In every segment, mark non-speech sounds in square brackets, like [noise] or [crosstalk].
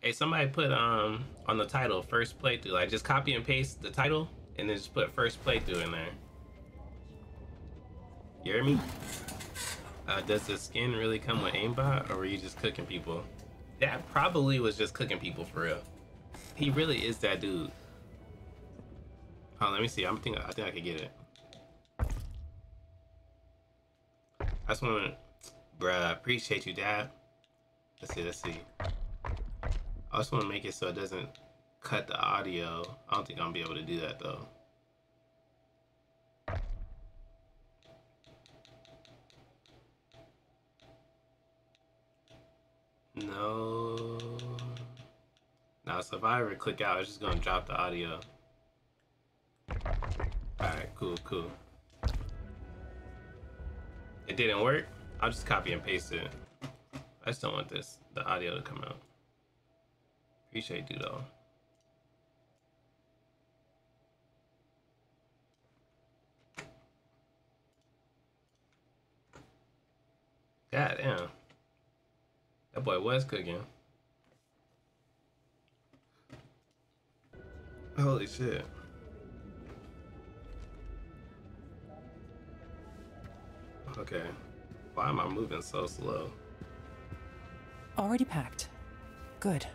Hey, somebody put um on the title first playthrough. Like just copy and paste the title and then just put first playthrough in there. You hear me? Uh, does the skin really come with aimbot or were you just cooking people? That probably was just cooking people for real. He really is that dude. Oh, let me see. I'm think I think I can get it. I just want to, bruh. Appreciate you, Dad. Let's see. Let's see. I just want to make it so it doesn't cut the audio. I don't think I'm gonna be able to do that though. No. Now, so if I ever click out, it's just gonna drop the audio. Alright, cool, cool. It didn't work. I'll just copy and paste it. I just don't want this, the audio to come out. Appreciate you though. God damn. That boy was cooking. Holy shit. Okay. Why am I moving so slow? Already packed. Good.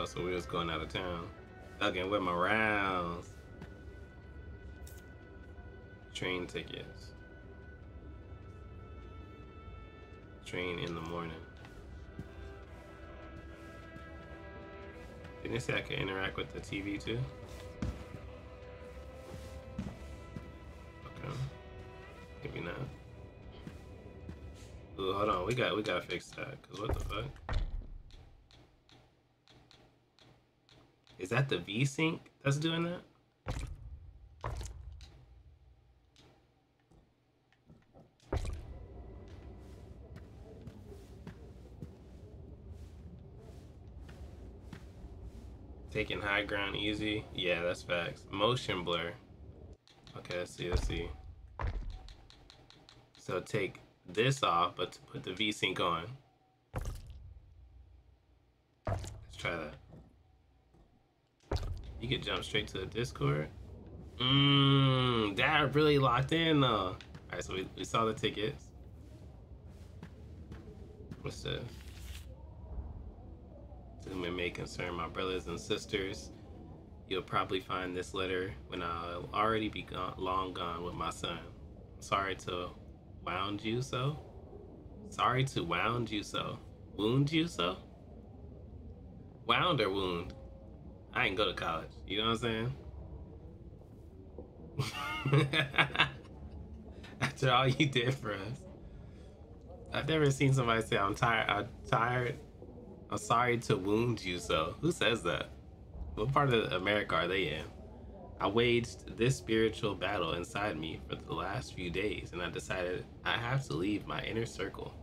Oh, so we're just going out of town. Again with my rounds. Train tickets. Train in the morning. Didn't they say I could interact with the TV too? Okay. Maybe not. Ooh, hold on. We got we gotta fix that. Cause what the fuck? Is that the V-Sync that's doing that? Taking high ground easy. Yeah, that's facts. Motion blur. Okay, let's see, let's see. So take this off, but to put the V-Sync on. Let's try that. You could jump straight to the Discord. Mmm, that really locked in though. Alright, so we, we saw the tickets. What's this? To whom it may concern my brothers and sisters, you'll probably find this letter when I'll already be gone, long gone with my son. Sorry to wound you so. Sorry to wound you so. Wound you so? Wound or wound? I didn't go to college. You know what I'm saying? [laughs] After all you did for us. I've never seen somebody say I'm tired I'm tired I'm sorry to wound you so. Who says that? What part of America are they in? I waged this spiritual battle inside me for the last few days and I decided I have to leave my inner circle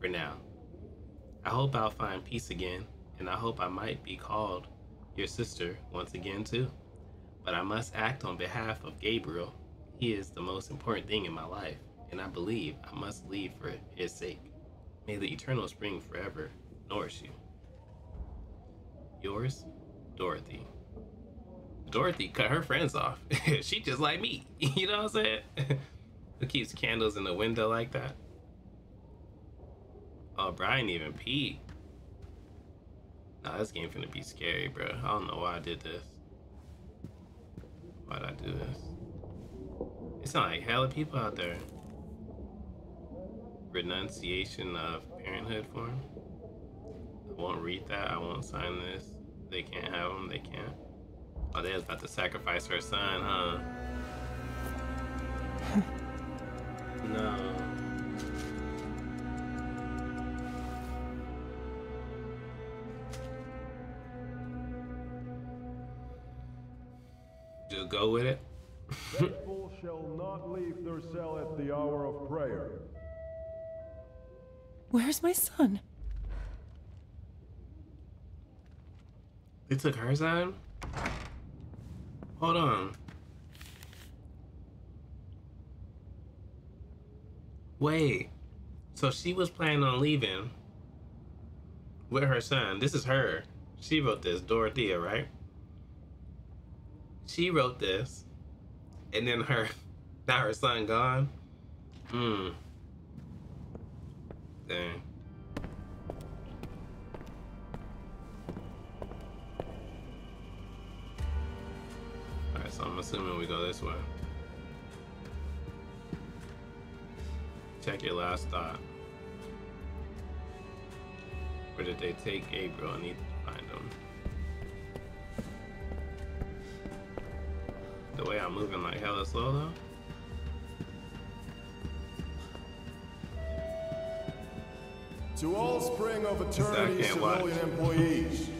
for now. I hope I'll find peace again and I hope I might be called your sister once again too. But I must act on behalf of Gabriel. He is the most important thing in my life, and I believe I must leave for his sake. May the eternal spring forever nourish you. Yours, Dorothy. Dorothy cut her friends off. [laughs] she just like me. [laughs] You know what I'm saying? [laughs] Who keeps candles in the window like that? Oh, Brian even peed. Nah, this game finna be scary, bro. I don't know why I did this. Why'd I do this? It's not like hella people out there. Renunciation of parenthood form. I won't read that. I won't sign this. They can't have them. They can't. Oh, they was about to sacrifice her son, huh? [laughs] no. Go with it. Faithful shall not leave their cell at the hour of prayer. Where's my son? They took her son? Hold on. Wait. So she was planning on leaving with her son. This is her. She wrote this, Dorothea, right? She wrote this, and then her, now her son gone. Hmm. Dang. Alright, so I'm assuming we go this way. Check your last thought. Where did they take Gabriel? I need to find him. The way I'm moving like hella slow though. To all Spring of Eternity watch. civilian employees,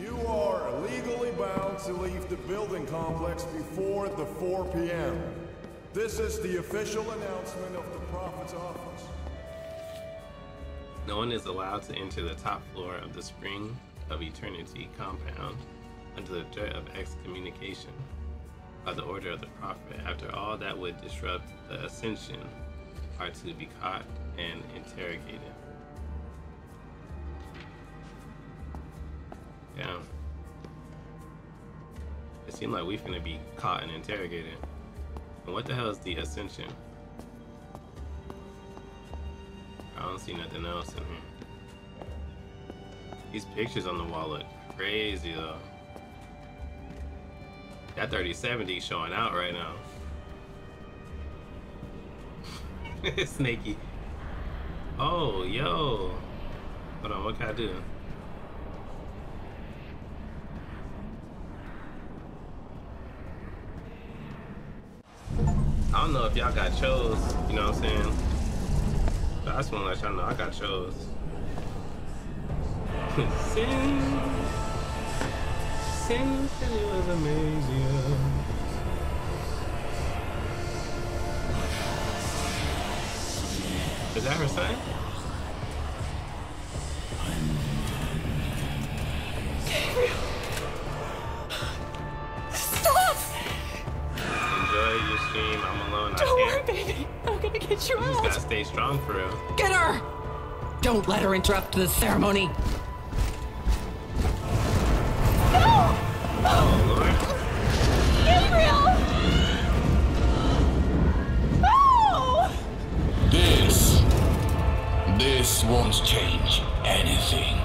you are legally bound to leave the building complex before the 4 p.m. This is the official announcement of the Prophet's office. No one is allowed to enter the top floor of the Spring of Eternity compound under the threat of excommunication by the order of the Prophet. After all that would disrupt the ascension are to be caught and interrogated. Yeah. It seemed like we finna be caught and interrogated. And what the hell is the ascension? I don't see nothing else in here. These pictures on the wall look crazy though. That 3070 showing out right now. [laughs] Snaky. Oh, yo. Hold on, what can I do? I don't know if y'all got chose, you know what I'm saying? But I just want to let y'all know I got chose. [laughs] Sin, sin it was amazing. Is that her son? Stop! Enjoy your stream. I'm alone. Don't worry, baby. I'm gonna get you You just gotta stay strong for real. Get her! Don't let her interrupt the ceremony. This won't change anything.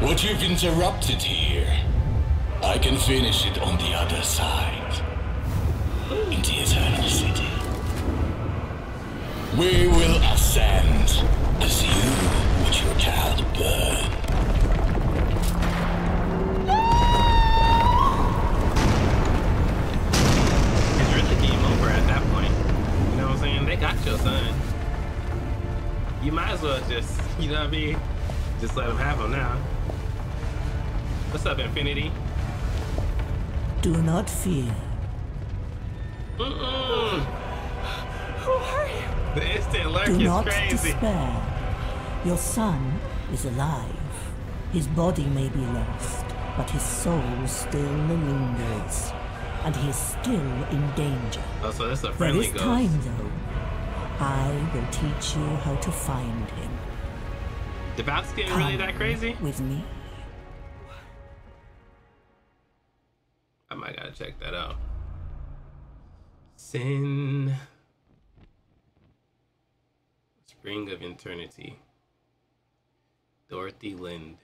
What you've interrupted here, I can finish it on the other side. In the Eternal City. We will ascend as you watch your child burn. It's really game over at that point. You know what I'm saying? They got your son. You might as well just, you know what I mean? Just let him have him now. What's up, Infinity? Do not fear. Mm-mm. Who are you? The instant lurk Do is not crazy. despair. Your son is alive. His body may be lost, but his soul still lingers. And he is still in danger. Oh, so this is a friendly is ghost. time, though. I will teach you how to find him. The bout's getting really that crazy? With me. I might gotta check that out. Sin. Spring of Eternity. Dorothy Lind.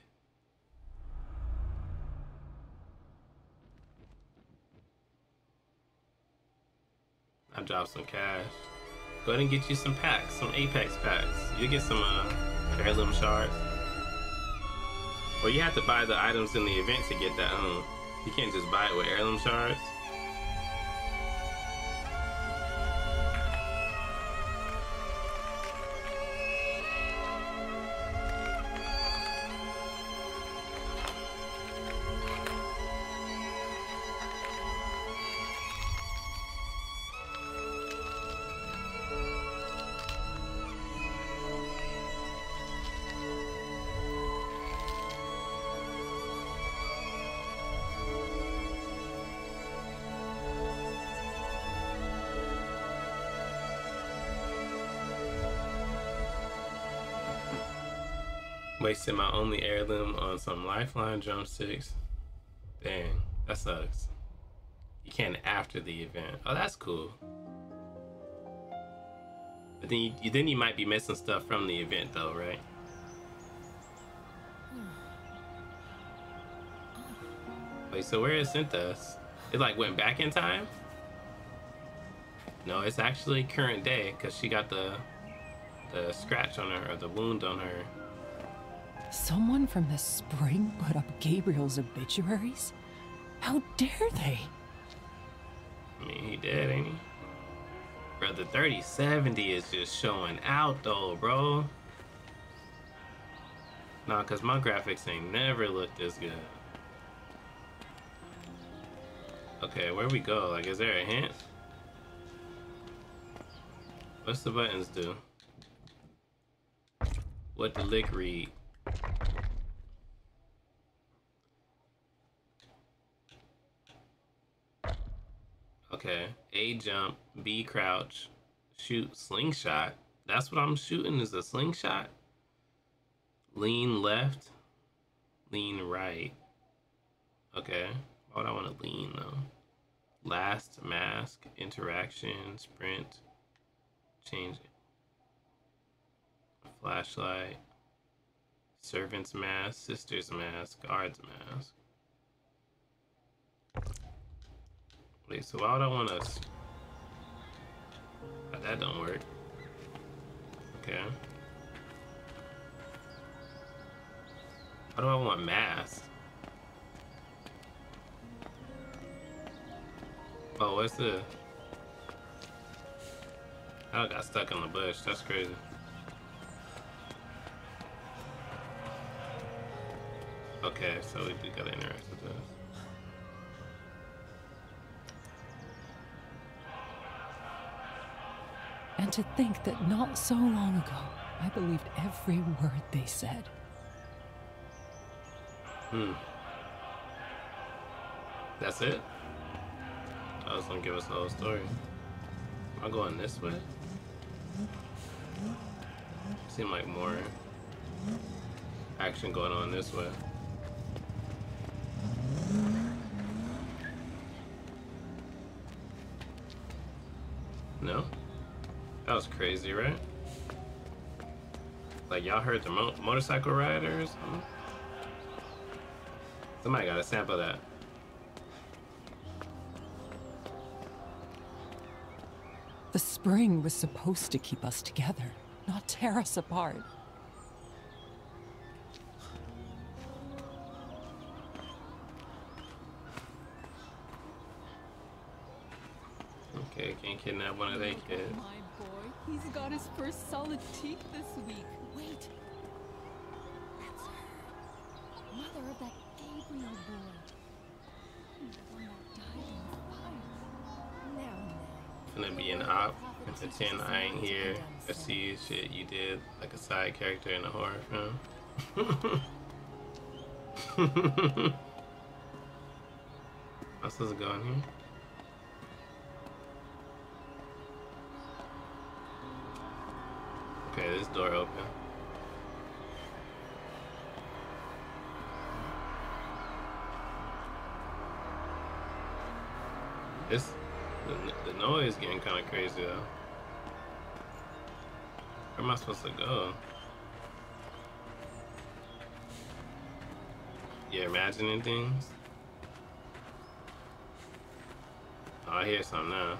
I dropped some cash. Go ahead and get you some packs, some Apex packs. You'll get some uh, heirloom shards. Or you have to buy the items in the event to get that. Um, you can't just buy it with heirloom shards. Wasted my only heirloom on some lifeline drumsticks. Dang, that sucks. You can't after the event. Oh, that's cool. But then you, then you might be missing stuff from the event though, right? Wait, so where is sent? It like went back in time? No, it's actually current day because she got the the scratch on her or the wound on her. Someone from the spring put up Gabriel's obituaries? How dare they? I mean, he dead, ain't he? Bro, the 3070 is just showing out though, bro. Nah, cause my graphics ain't never looked this good. Okay, where we go? Like, is there a hint? What's the buttons do? What the lick read? Okay, A jump, B crouch, shoot slingshot. That's what I'm shooting is a slingshot. Lean left, lean right. Okay, why would I want to lean though? Last mask, interaction, sprint, change it. Flashlight, servant's mask, sister's mask, guard's mask. Wait, so why would I want to? That don't work. Okay. Why do I want mask? Oh, what's the? I got stuck in the bush. That's crazy. Okay, so we, we gotta interact with this. And to think that not so long ago, I believed every word they said. Hmm. That's it? I was gonna give us the whole story. Am I going this way? Seem like more action going on this way. No? That was crazy, right? Like y'all heard the mo motorcycle riders? Somebody got a sample of that. The spring was supposed to keep us together, not tear us apart. Can't kidnap one of their kids. My boy, he's got his first solid teeth this week. Wait. That's her. Mother of that Gabriel boy. The one that died in the fire. Now, now. Gonna be an op and pretend I ain't here or see shit you did like a side character in a horror film. [laughs] I'm supposed to go in here? Okay, this door open. This the noise getting kind of crazy though. Where am I supposed to go? You're imagining things? Oh, I hear something now.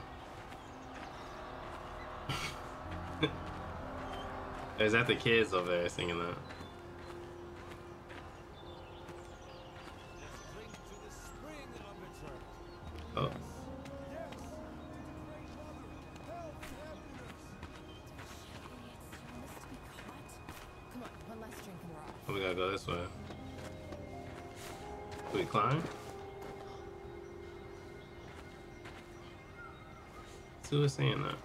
[laughs] Is that the kids over there singing that? who was saying that?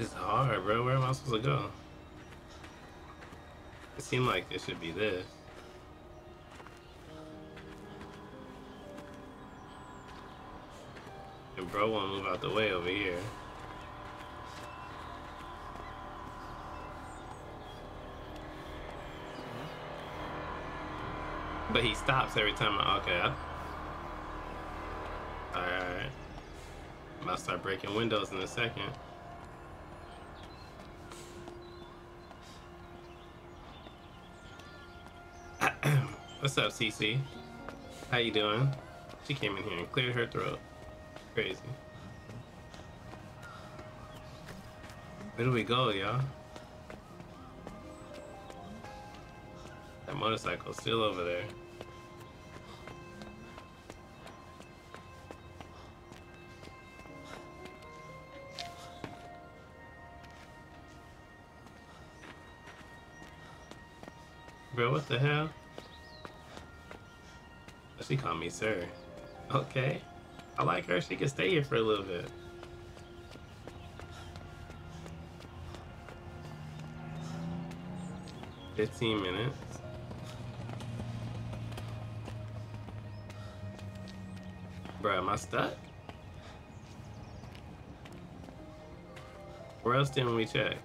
It's hard, bro. Where am I supposed to go? It seemed like it should be this. And bro won't move out the way over here. But he stops every time I, okay, I, To start breaking windows in a second. [clears throat] What's up, CC? How you doing? She came in here and cleared her throat. Crazy. Where do we go, y'all? That motorcycle's still over there. Bro, what the hell? She called me sir. Okay. I like her. She can stay here for a little bit. Fifteen minutes. Bro, am I stuck? Where else didn't we check?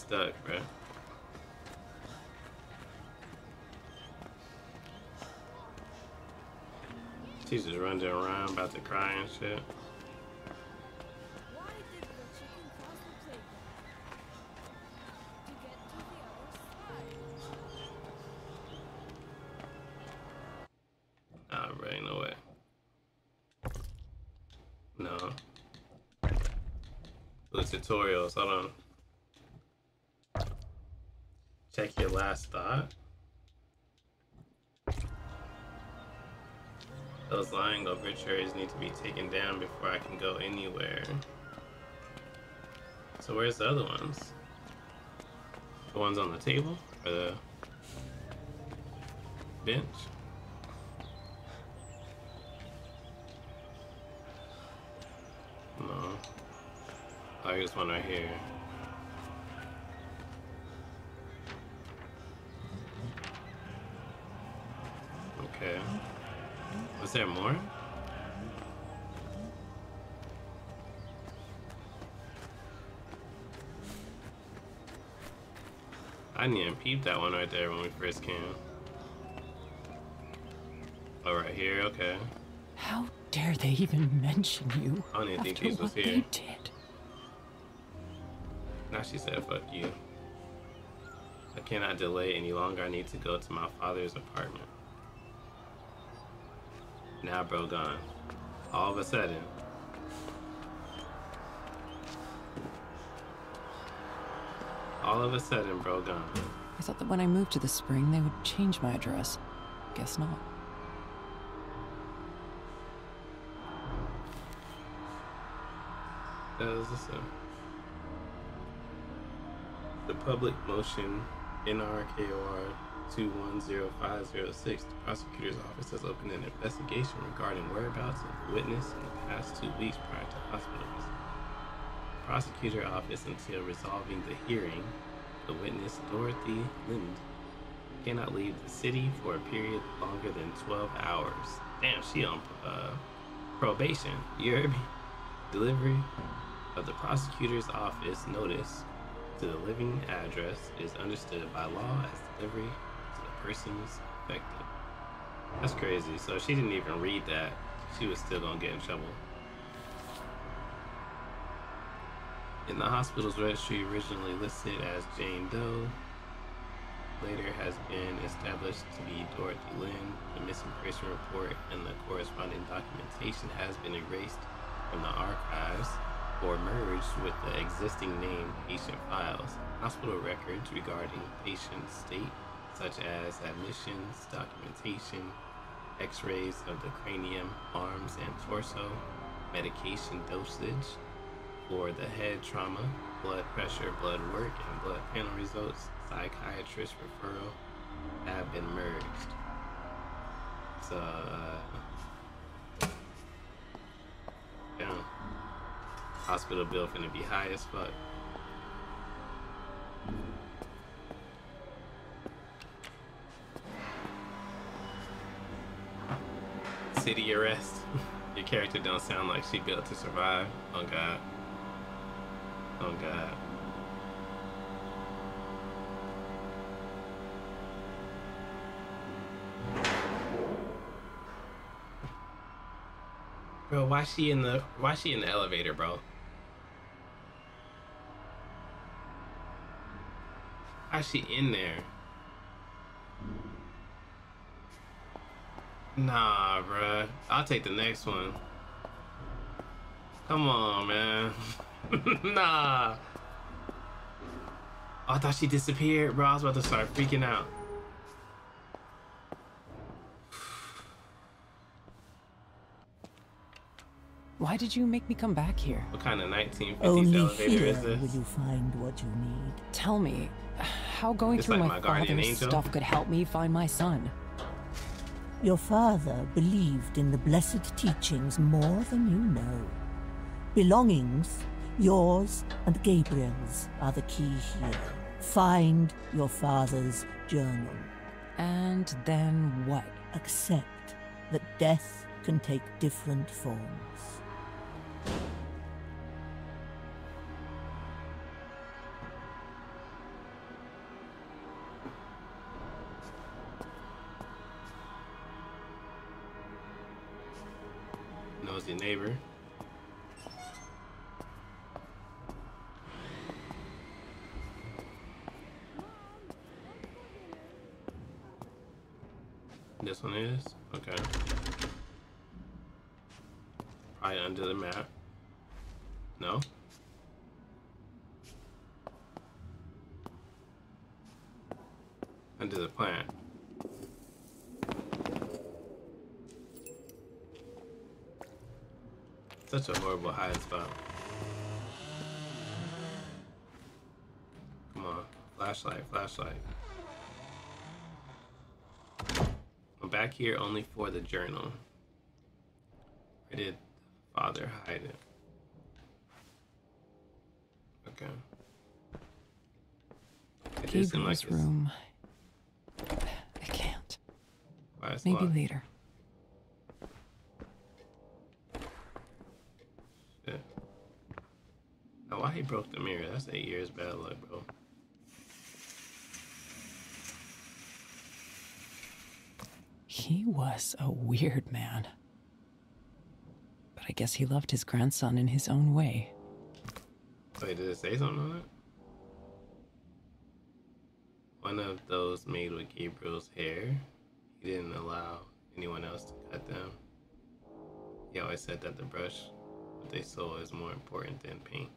Stuck, bro. She's just running around about to cry and shit. Why did the chicken cross the playground? To get to the other side. Nah, bro, ain't no way. No. The tutorials, hold on. Check your last thought. Those lying obituaries need to be taken down before I can go anywhere. So where's the other ones? The ones on the table? Or the bench? No. I just one right here. Was there more? I didn't even peep that one right there when we first came. Oh, right here, okay. How dare they even mention you I don't even think these was here. did? Now she said, fuck you. I cannot delay any longer. I need to go to my father's apartment. Now, bro, gone. All of a sudden. All of a sudden, bro, gone. I thought that when I moved to the spring, they would change my address. Guess not. That was a the public motion NRKOR 210506. The prosecutor's office has opened an investigation regarding whereabouts of the witness in the past two weeks prior to hospital visit. Prosecutor office until resolving the hearing, the witness Dorothy Lind cannot leave the city for a period longer than 12 hours. Damn, she on uh, probation. Delivery of the prosecutor's office notice to the living address is understood by law as delivery the persons affected. That's crazy. So she didn't even read that. She was still gonna get in trouble. In the hospital's registry, originally listed as Jane Doe, later has been established to be Dorothy Lind. The missing person report and the corresponding documentation has been erased from the archives or merged with the existing name patient files. Hospital records regarding patient state, such as admissions, documentation, x-rays of the cranium, arms, and torso, medication dosage for the head trauma, blood pressure, blood work, and blood panel results, psychiatrist referral have been merged. So, uh, yeah. Hospital bill finna be high as fuck. City arrest. Your character don't sound like she built to survive. Oh god. Oh god. Bro, why she in the why she in the elevator, bro? Why she in there? Nah, bruh. I'll take the next one. Come on, man. [laughs] nah. Oh, I thought she disappeared, bro. I was about to start freaking out. Why did you make me come back here? What kind of 1950s Only elevator here is will you find what you need. Tell me, how going It's through like my, my father's angel. stuff could help me find my son? Your father believed in the blessed teachings more than you know. Belongings, yours and Gabriel's, are the key here. Find your father's journal. And then what? Accept that death can take different forms. Nosy neighbor. This one is? Okay. Probably under the map. No? Under the plant. Such a horrible hiding spot. Come on. Flashlight, flashlight. I'm back here only for the journal. Where did father hide it? Okay. It Gabriel's it's- room. I can't. Maybe locked. later. Shit. Now, why he broke the mirror? That's eight years bad luck, bro. He was a weird man. But I guess he loved his grandson in his own way. Wait, did it say something on it? One of those made with Gabriel's hair. He didn't allow anyone else to cut them. He always said that the brush that they sold is more important than paint.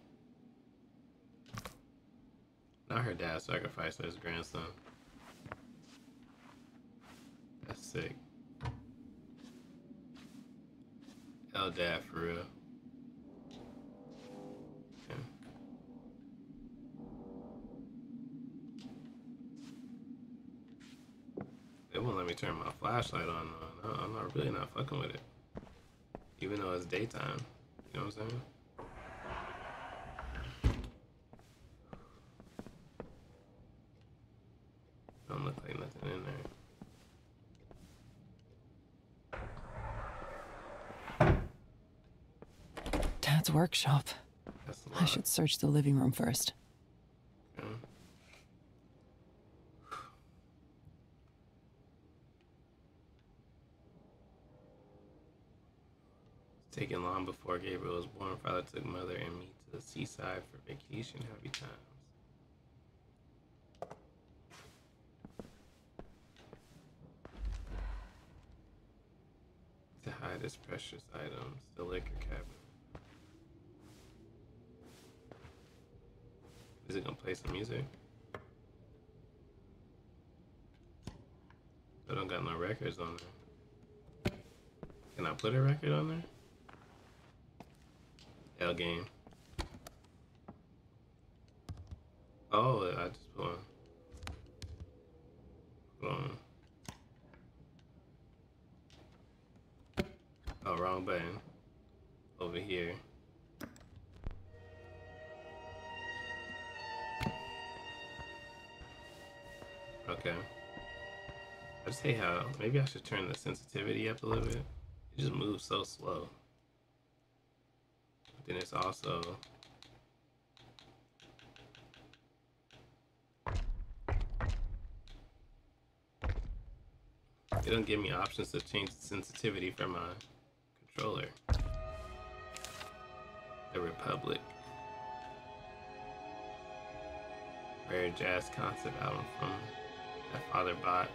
Now her dad sacrificed his grandson. That's sick. Hell dad for real. It won't let me turn my flashlight on. I'm not really not fucking with it. Even though it's daytime. You know what I'm saying? Don't look like nothing in there. Dad's workshop. That's a I should search the living room first. It's taken long before Gabriel was born. Father took mother and me to the seaside for vacation happy times. To hide his precious items, the liquor cabinet. Is it gonna play some music? I don't got no records on there. Can I put a record on there? L game. Oh, I just put one. Hold on. Oh, wrong button. Over here. Okay. I just hate how maybe I should turn the sensitivity up a little bit. It just moves so slow. Then it's also It don't give me options to change the sensitivity for my controller. The Republic. Rare jazz concept album from that father bought.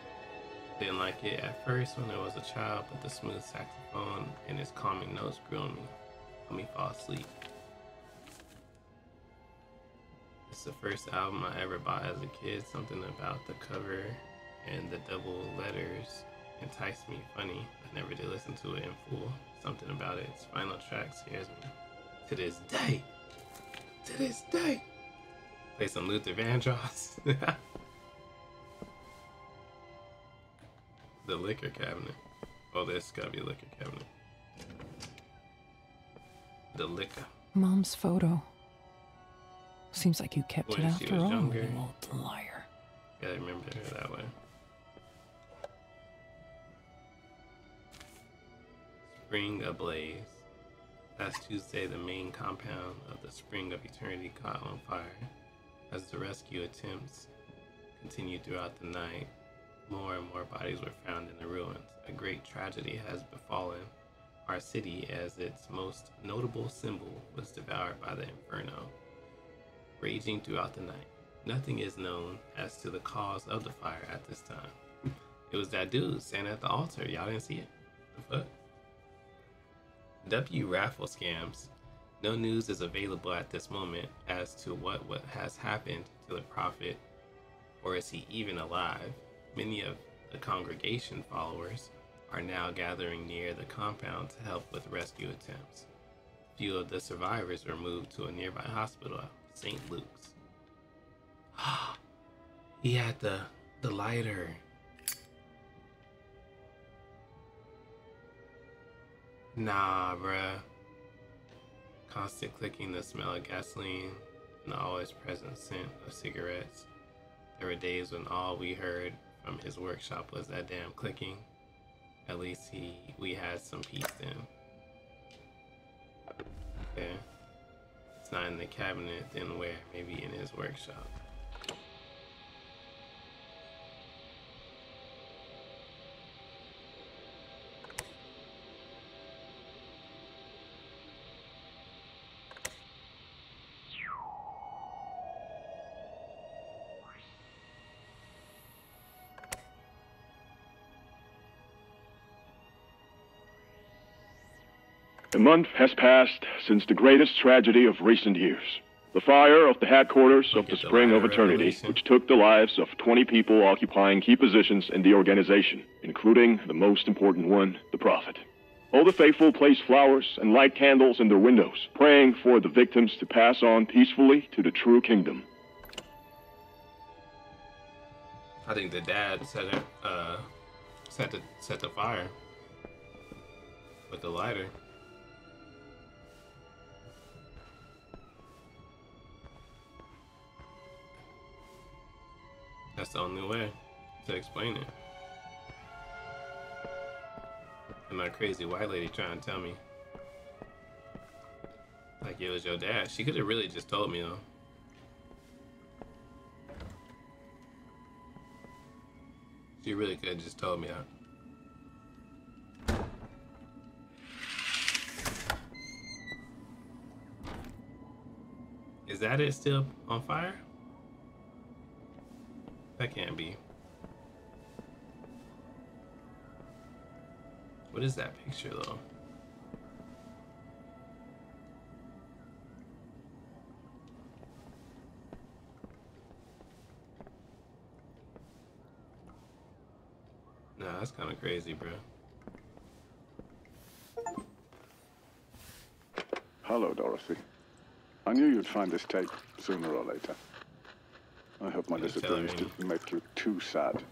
Didn't like it at first when I was a child, but the smooth saxophone and its calming notes grew on me. Let me fall asleep. It's the first album I ever bought as a kid. Something about the cover and the double letters enticed me. Funny, I never did listen to it in full. Something about it. its final track scares me. To this day. To this day. Play some Luther Vandross. [laughs] the liquor cabinet. Oh, this gotta be a liquor cabinet. The liquor. Mom's photo. Seems like you kept When it after all, younger. you old liar. Gotta remember her that way. Spring ablaze. Last Tuesday, the main compound of the Spring of Eternity caught on fire. As the rescue attempts continued throughout the night, more and more bodies were found in the ruins. A great tragedy has befallen our city as its most notable symbol was devoured by the inferno raging throughout the night. Nothing is known as to the cause of the fire at this time. It was that dude standing at the altar. Y'all didn't see it. The fuck? W raffle scams. No news is available at this moment as to what, what has happened to the prophet or is he even alive. Many of the congregation followers are now gathering near the compound to help with rescue attempts. Few of the survivors were moved to a nearby hospital, St. Luke's. [gasps] he had the the lighter. Nah, bruh. Constant clicking the smell of gasoline and the always present scent of cigarettes. There were days when all we heard from his workshop was that damn clicking. At least he we had some peace then. Okay. It's not in the cabinet, then where? Maybe in his workshop. A month has passed since the greatest tragedy of recent years. The fire of the headquarters of the Look at the Spring of Eternity, which took the lives of 20 people occupying key positions in the organization, including the most important one, the Prophet. All the faithful placed flowers and light candles in their windows, praying for the victims to pass on peacefully to the true kingdom. I think the dad set it, uh, set the set the fire with the lighter. That's the only way to explain it. And my crazy white lady trying to tell me, like it was your dad. She could have really just told me though. She really could have just told me that. Is that it still on fire? That can't be. What is that picture though? Nah, that's kind of crazy, bro. Hello, Dorothy. I knew you'd find this tape sooner or later. I hope my Yes, disappearance didn't make you too sad.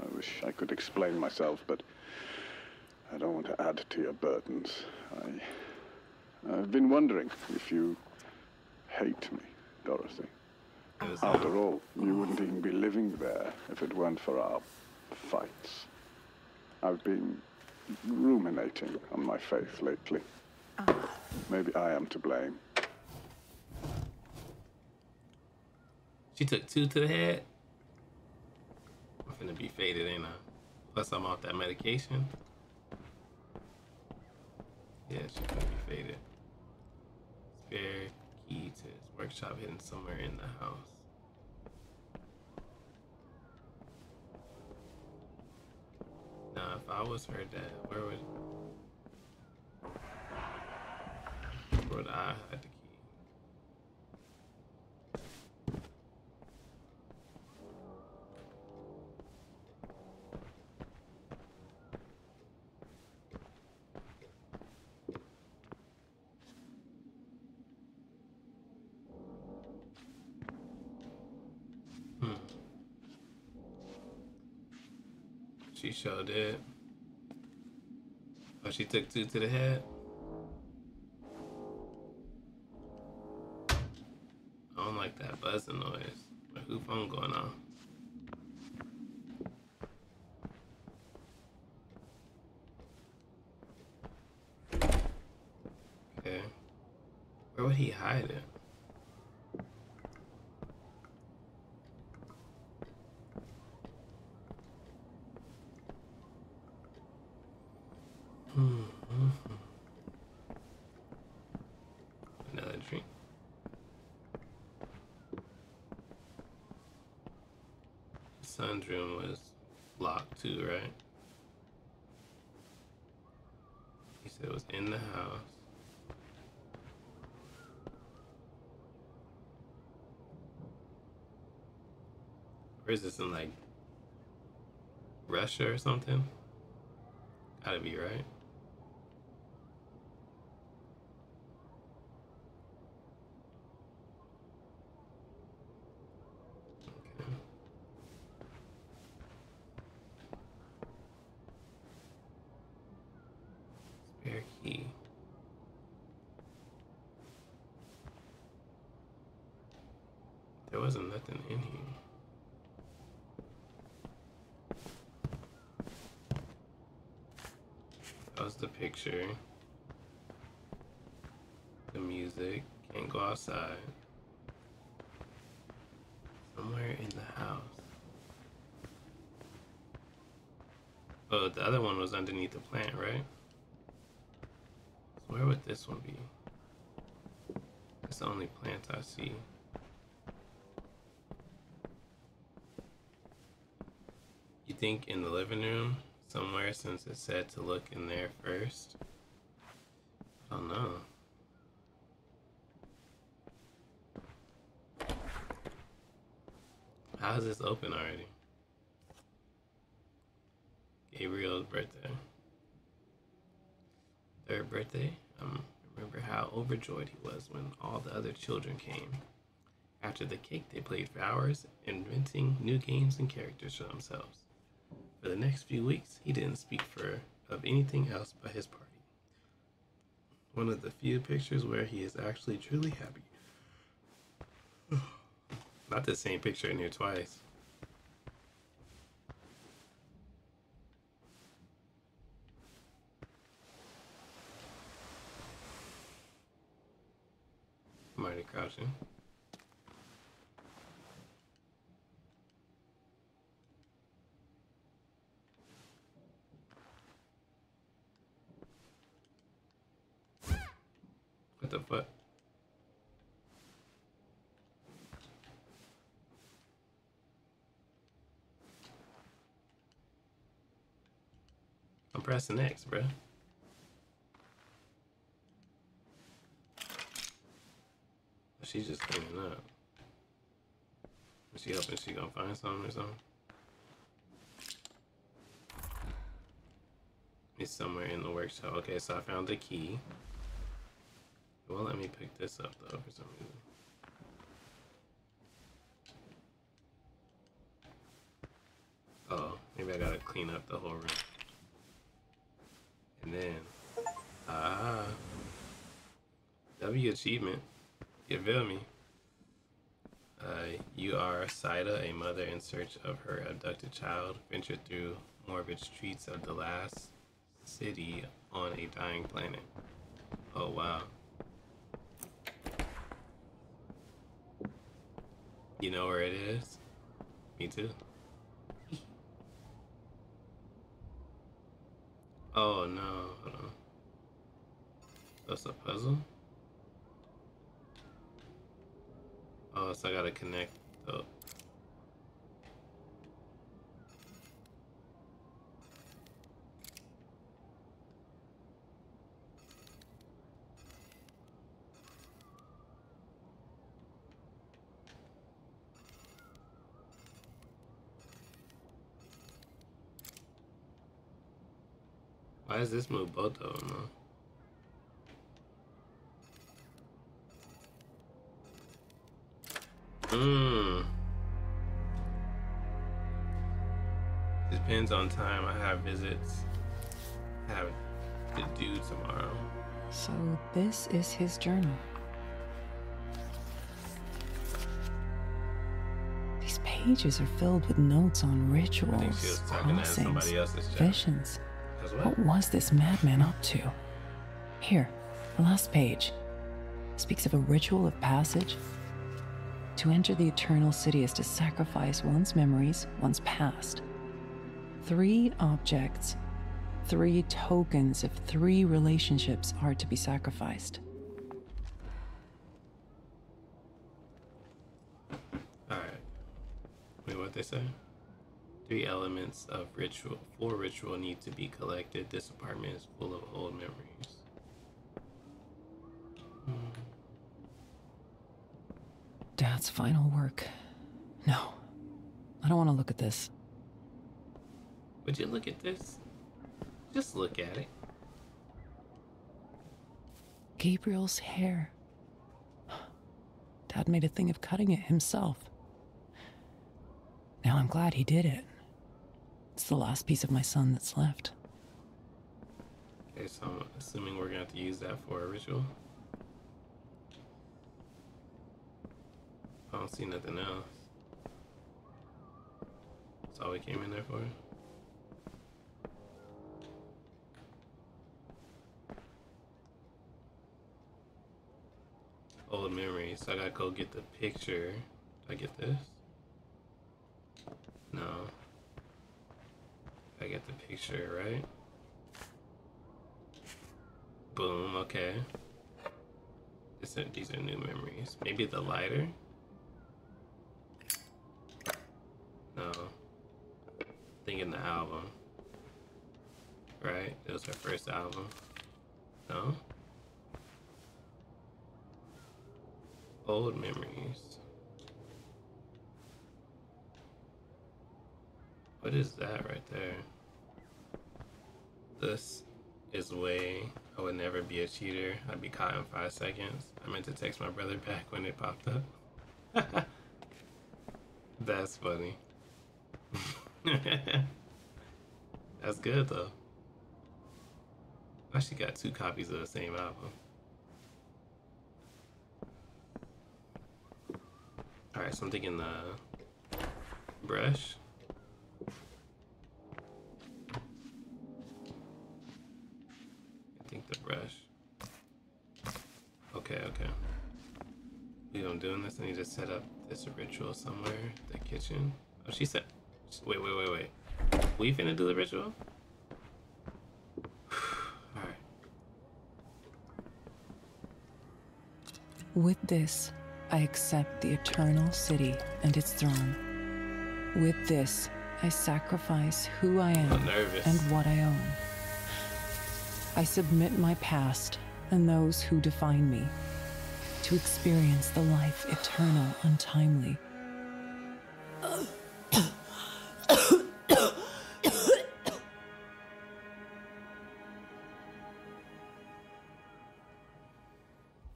I wish I could explain myself, but I don't want to add to your burdens. I, I've been wondering if you hate me, Dorothy. After all, you wouldn't even be living there if it weren't for our fights. I've been ruminating on my faith lately. Ah. Maybe I am to blame. She took two to the head. I'm finna be faded, ain't I? Plus, I'm off that medication. Yeah, she's gonna be faded. Spare key to his workshop hidden somewhere in the house. Now, if I was her dad, where would where would I hide the Sure did. Oh, she took two to the head. I don't like that buzzing noise. My who phone going on? Okay. Where would he hide it? Hmm. Another drink. The son's room was locked too, right? He said it was in the house. Where is this in like Russia or something? Gotta be right. Okay. Spare key. There wasn't nothing in here. That was the picture. The music. Outside. Somewhere in the house. Oh, the other one was underneath the plant, right? So where would this one be? It's the only plant I see. You think in the living room somewhere since it said to look in there first? I don't know. Is this open already? Gabriel's birthday. Third birthday. Um, remember how overjoyed he was when all the other children came. After the cake, they played for hours, inventing new games and characters for themselves. For the next few weeks, he didn't speak for of anything else but his party. One of the few pictures where he is actually truly happy. Not the same picture in here twice. Already crouching. What the fuck? Pressing X, bruh. She's just cleaning up. Is she hoping she gonna find something or something? It's somewhere in the workshop. Okay, so I found the key. Well, let me pick this up though for some reason. Oh, maybe I gotta clean up the whole room. And then, ah, W achievement. You feel me? Uh, you are Saida, a mother in search of her abducted child, ventured through morbid streets of the last city on a dying planet. Oh wow. You know where it is? Me too. Oh no. That's a puzzle? Oh, so I gotta connect. Oh. Does this move both of them? Though? Mmm. Depends on time. I have visits. I have to do tomorrow. So this is his journal. These pages are filled with notes on I think she was rituals, crossings, somebody else's chat. visions. What was this madman up to? Here, the last page speaks of a ritual of passage. To enter the eternal city is to sacrifice one's memories, one's past. Three objects, three tokens of three relationships are to be sacrificed. Alright. Wait, what they say? Three elements of ritual. Four ritual need to be collected. This apartment is full of old memories. Dad's final work. No, I don't want to look at this. Would you look at this? Just look at it. Gabriel's hair. Dad made a thing of cutting it himself. Now I'm glad he did it. The last piece of my son that's left. Okay, so I'm assuming we're gonna have to use that for a ritual. I don't see nothing else. That's all we came in there for. Old memories. So I gotta go get the picture. I get this? No. I get the picture, right? Boom, okay. This these are new memories. Maybe the lighter? No. Thinking the album. Right? It was her first album. No? Old memories. What is that right there? This is way I would never be a cheater. I'd be caught in five seconds. I meant to text my brother back when it popped up. [laughs] That's funny. [laughs] That's good though. I actually got two copies of the same album. Alright, so I'm thinking the brush. I'm doing this, I need to set up this ritual somewhere. The kitchen. Oh, she said. Wait, wait, wait, wait. We finna do the ritual? [sighs] Alright. With this, I accept the eternal city and its throne. With this, I sacrifice who I am and what I own. I submit my past and those who define me to experience the life eternal untimely.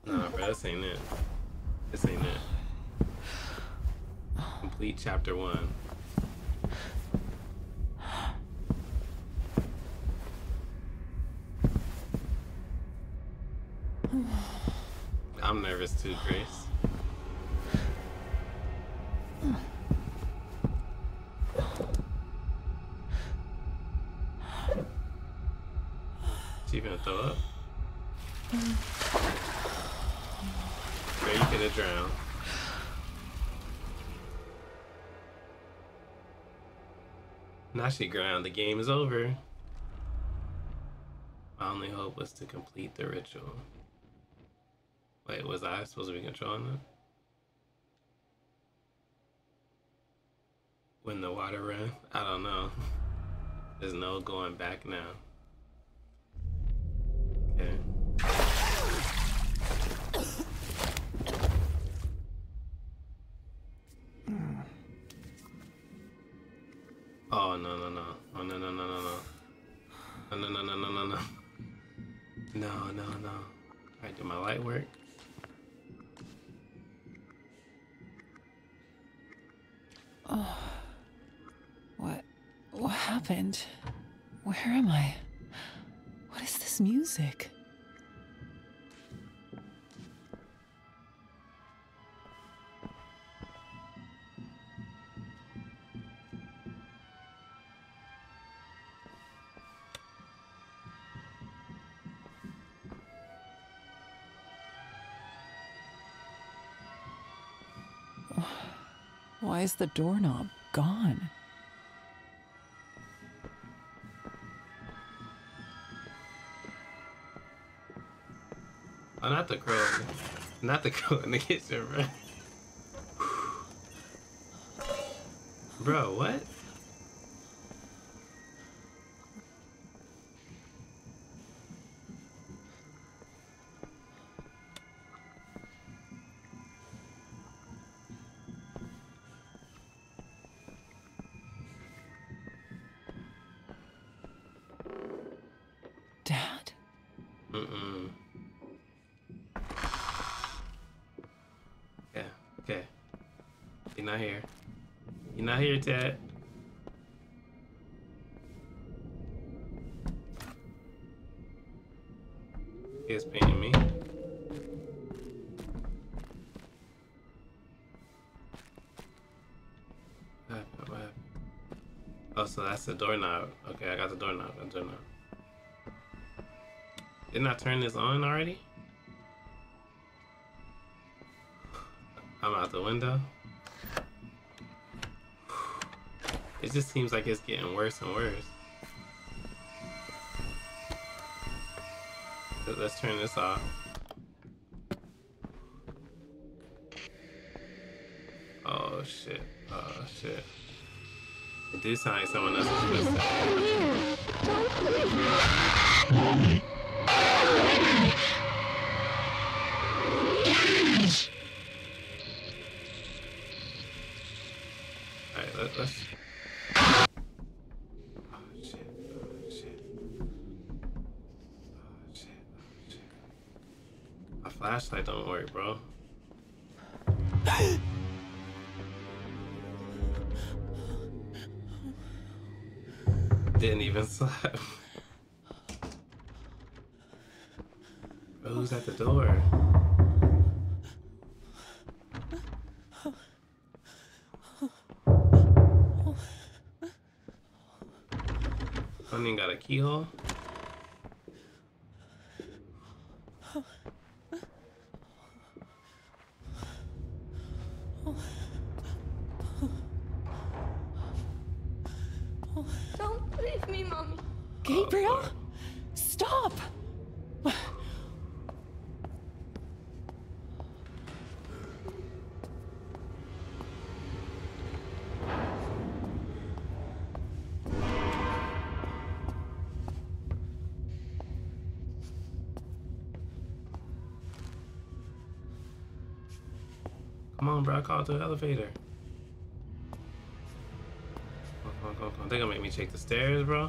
Nah, bro, this ain't it. This ain't it. Complete chapter one. I'm nervous too, Grace. She gonna throw up? Girl, you could have drowned. Now she ground. The game is over. My only hope was to complete the ritual. Wait, was I supposed to be controlling it? When the water ran? I don't know. [laughs] There's no going back now. Why is the doorknob gone? Oh, not the crow. Not the crow in the kitchen, bro. Bro, what? You're not here. You're not here, Ted. He's painting me. Oh, so that's the doorknob. Okay, I got the doorknob. The doorknob. Didn't I turn this on already? [sighs] I'm out the window. Just seems like it's getting worse and worse. Let- Let's turn this off. Oh shit. Oh shit. It do sound like someone else is I I the elevator. Come on, come on, come on, come on. They gonna make me take the stairs, bro.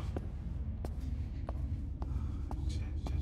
Shit, shit,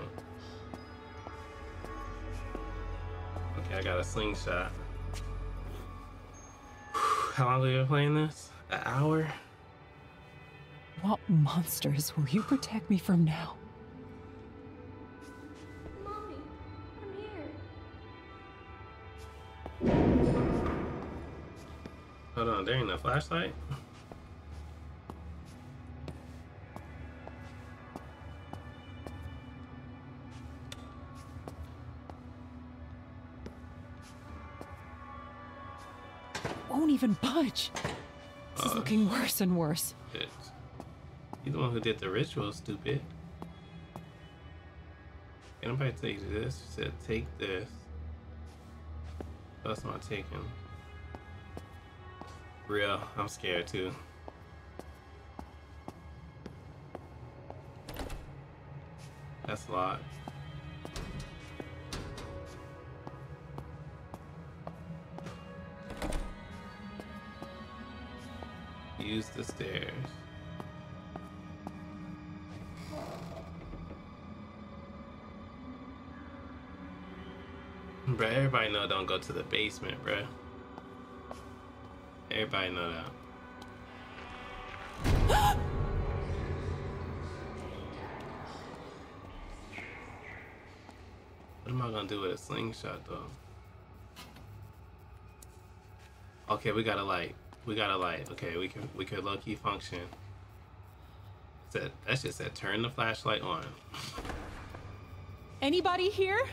a slingshot. [sighs] How long have you been playing this? An hour? What monsters will you protect me from now? Mommy, I'm here. Hold on, there ain't no flashlight? Even budge. This is Uh, looking worse and worse. Shit. You the one who did the ritual, stupid. Can nobody take this? She said take this. That's not taking. Real, I'm scared too. That's a the stairs. Bruh, everybody know don't go to the basement, bruh. Everybody know that. what am I gonna do with a slingshot though? Okay, we got a light. We got a light. Okay, we can we could low key function. That just said turn the flashlight on. Anybody here?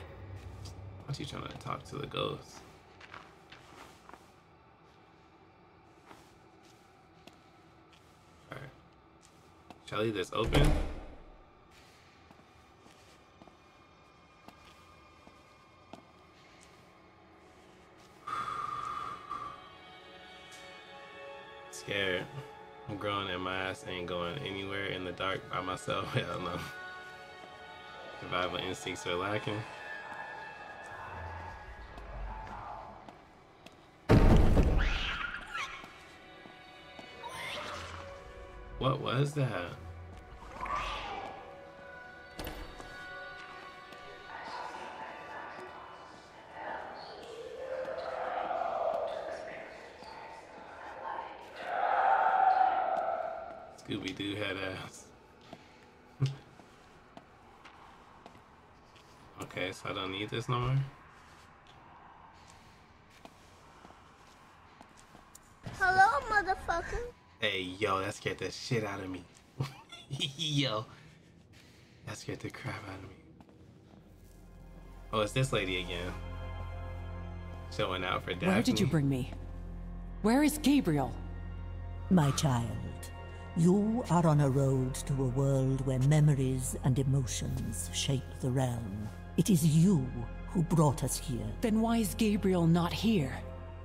What you trying to talk to the ghost? Alright. Shall I leave this open? Ain't going anywhere in the dark by myself. [laughs] Hell no. Survival instincts are lacking. What was that? Need this no more. Hello, motherfucker. Hey, yo, that scared the shit out of me. [laughs] yo, that scared the crap out of me. Oh, it's this lady again. Showing out for Daphne. Where did you bring me? Where is Gabriel? My child, you are on a road to a world where memories and emotions shape the realm. It is you who brought us here. Then why is Gabriel not here?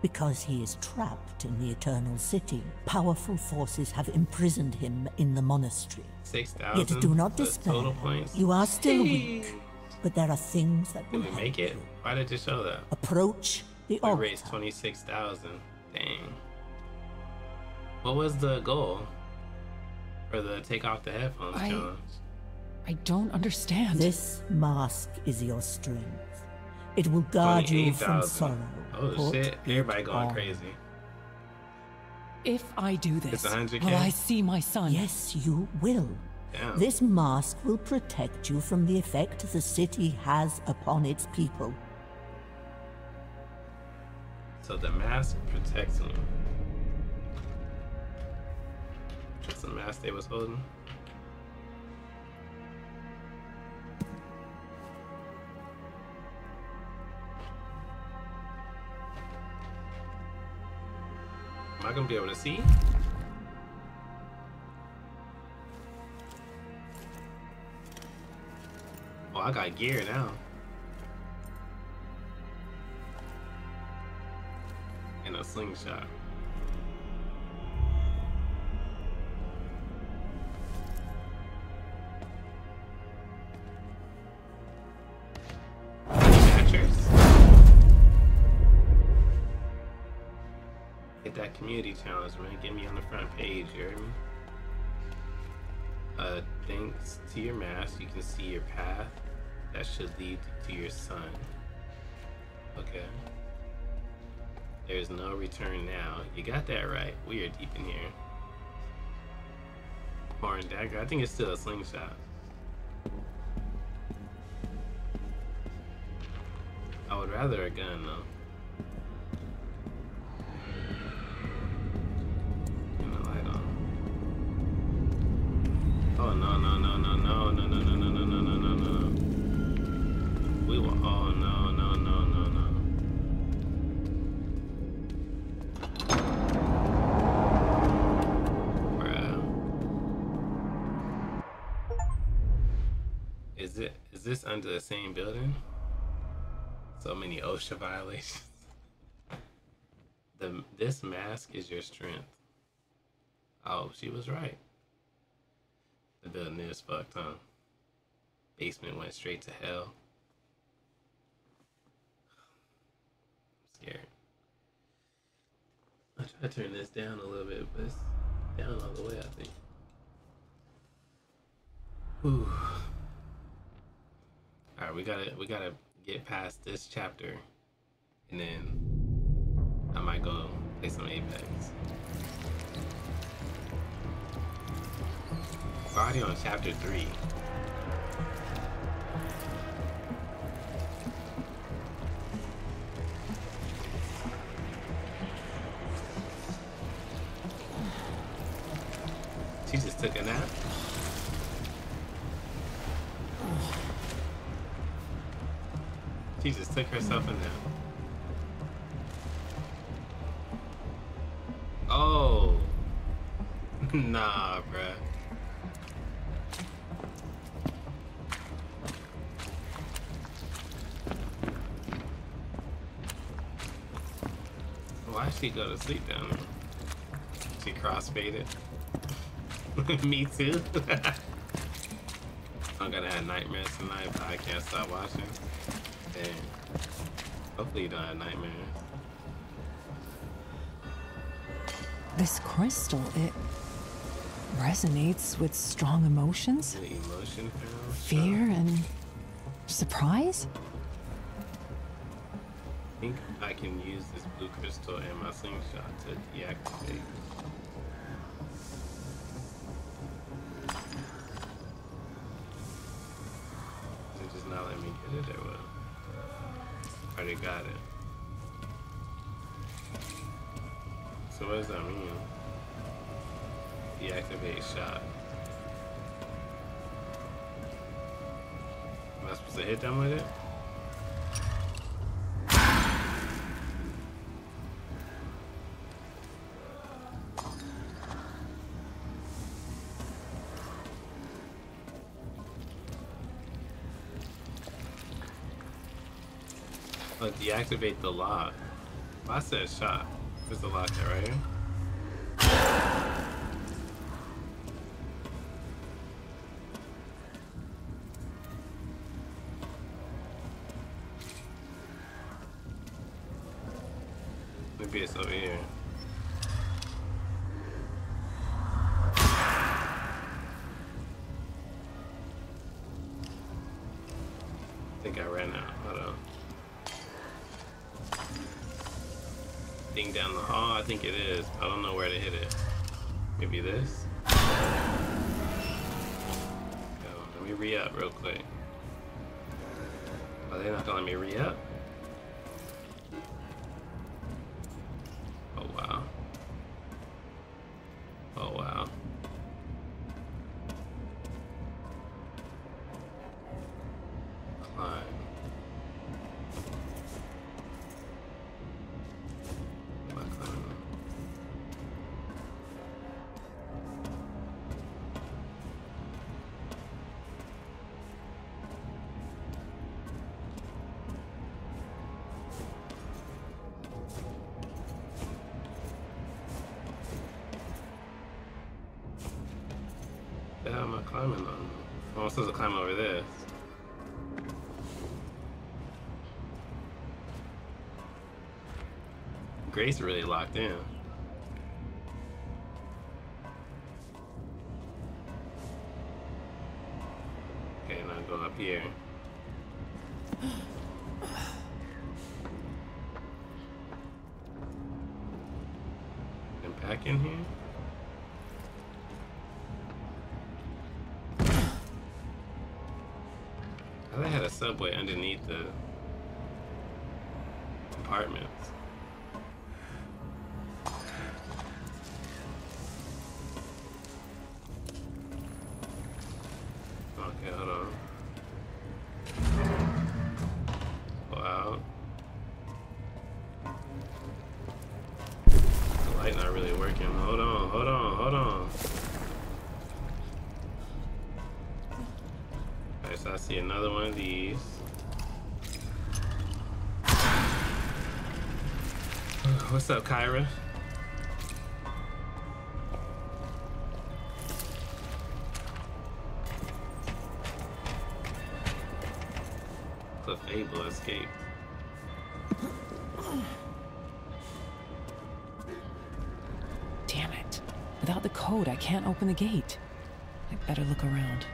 Because he is trapped in the Eternal City. Powerful forces have imprisoned him in the monastery. Six Yet do not despair. Total points. You are still weak, but there are things that will Did we make it? you. Why did you show that? Approach the We altar. raised twenty six thousand. Dang. What was the goal for the take off the headphones I- challenge? I don't understand. This mask is your strength. It will guard you from 28,000. sorrow. Oh Put shit! Everybody it going on. crazy. If I do this, will I see my son? Yes, you will. Damn. This mask will protect you from the effect the city has upon its people. So the mask protects me. Just the mask they was holding. Am I gonna be able to see? Oh, I got gear now. And a slingshot. Community challenge, man. Get me on the front page, you heard me? Uh, thanks to your mask, you can see your path that should lead to your son. Okay. There's no return now. You got that right. We are deep in here. Foreign dagger. I think it's still a slingshot. I would rather a gun though. Under the same building? So many OSHA violations. The this mask is your strength. Oh, she was right. The building is fucked, huh? Basement went straight to hell. I'm scared. I try to turn this down a little bit, but it's down all the way, I think. Whew. Alright, we gotta we gotta get past this chapter and then I might go play some Apex. We're already on chapter three. She just took a nap. She just took herself a nap. Oh. [laughs] nah, bruh. Oh, Why she go to sleep down there? She crossfaded. [laughs] Me too. [laughs] I'm gonna have nightmares tonight, but I can't stop watching. And hopefully you don't have nightmares. This crystal, it resonates with strong emotions, The emotion fear, and surprise. I think I can use this blue crystal and my slingshot to deactivate. Oh, deactivate the lock. I said shot. There's the lock there right here. Maybe it's over here. I think I ran out. Hold on. Thing down the hall, I think it is. I don't know where to hit it. Maybe this? Let me re up real quick. Are they not gonna let me re supposed to climb over this. Grace really locked in. What's up, Kyra? The Fable escaped. Damn it. Without the code, I can't open the gate. I better look around.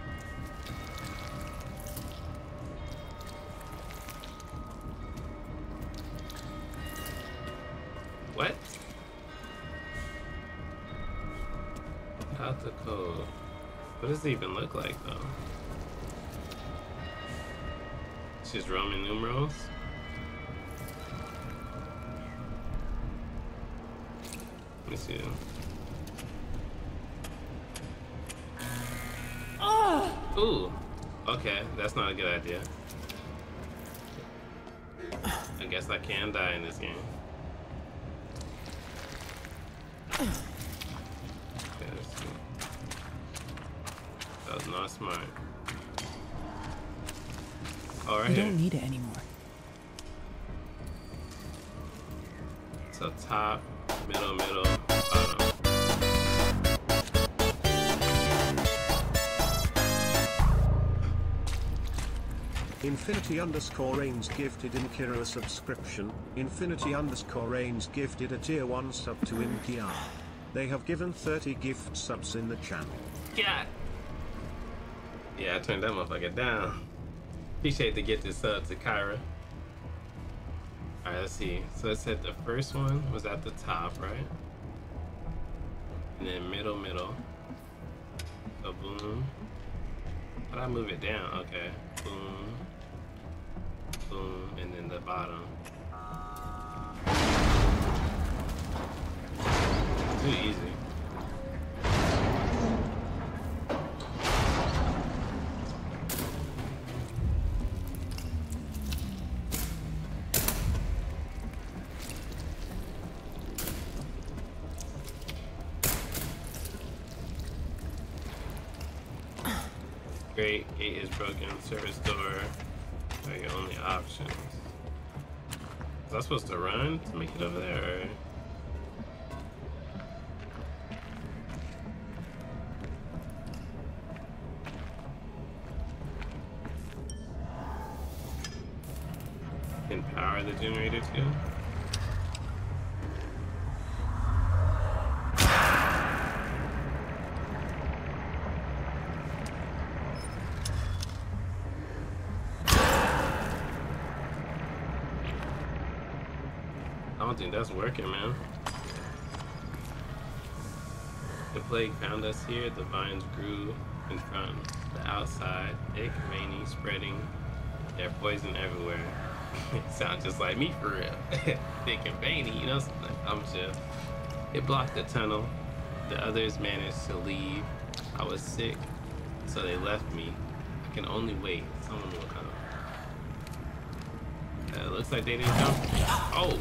Does it even look like though? It's just Roman numerals? Let me see. Ah! Ooh. Okay, that's not a good idea. I guess I can die in this game. Infinity underscore Reigns gifted Inkira a subscription. Infinity underscore Reigns gifted a tier 1 sub to NPR. They have given 30 gift subs in the channel. Yeah. Yeah, I turned that motherfucker down. Appreciate the get this sub to Kyra. Alright, let's see. So it said the first one was at the top, right? And then middle, middle. So boom. How do I move it down? Okay. Bottom. Too easy. Great, gate is broken, service door are your only options. Was I supposed to run to make it over there? That's working, man. The plague found us here. The vines grew in front. The outside, thick, rainy, spreading. They're poison everywhere. [laughs] sounds just like me for real. [laughs] thick and veiny, you know. I'm chill. It blocked the tunnel. The others managed to leave. I was sick, so they left me. I can only wait. Someone will come. Uh, looks like they didn't come. Oh,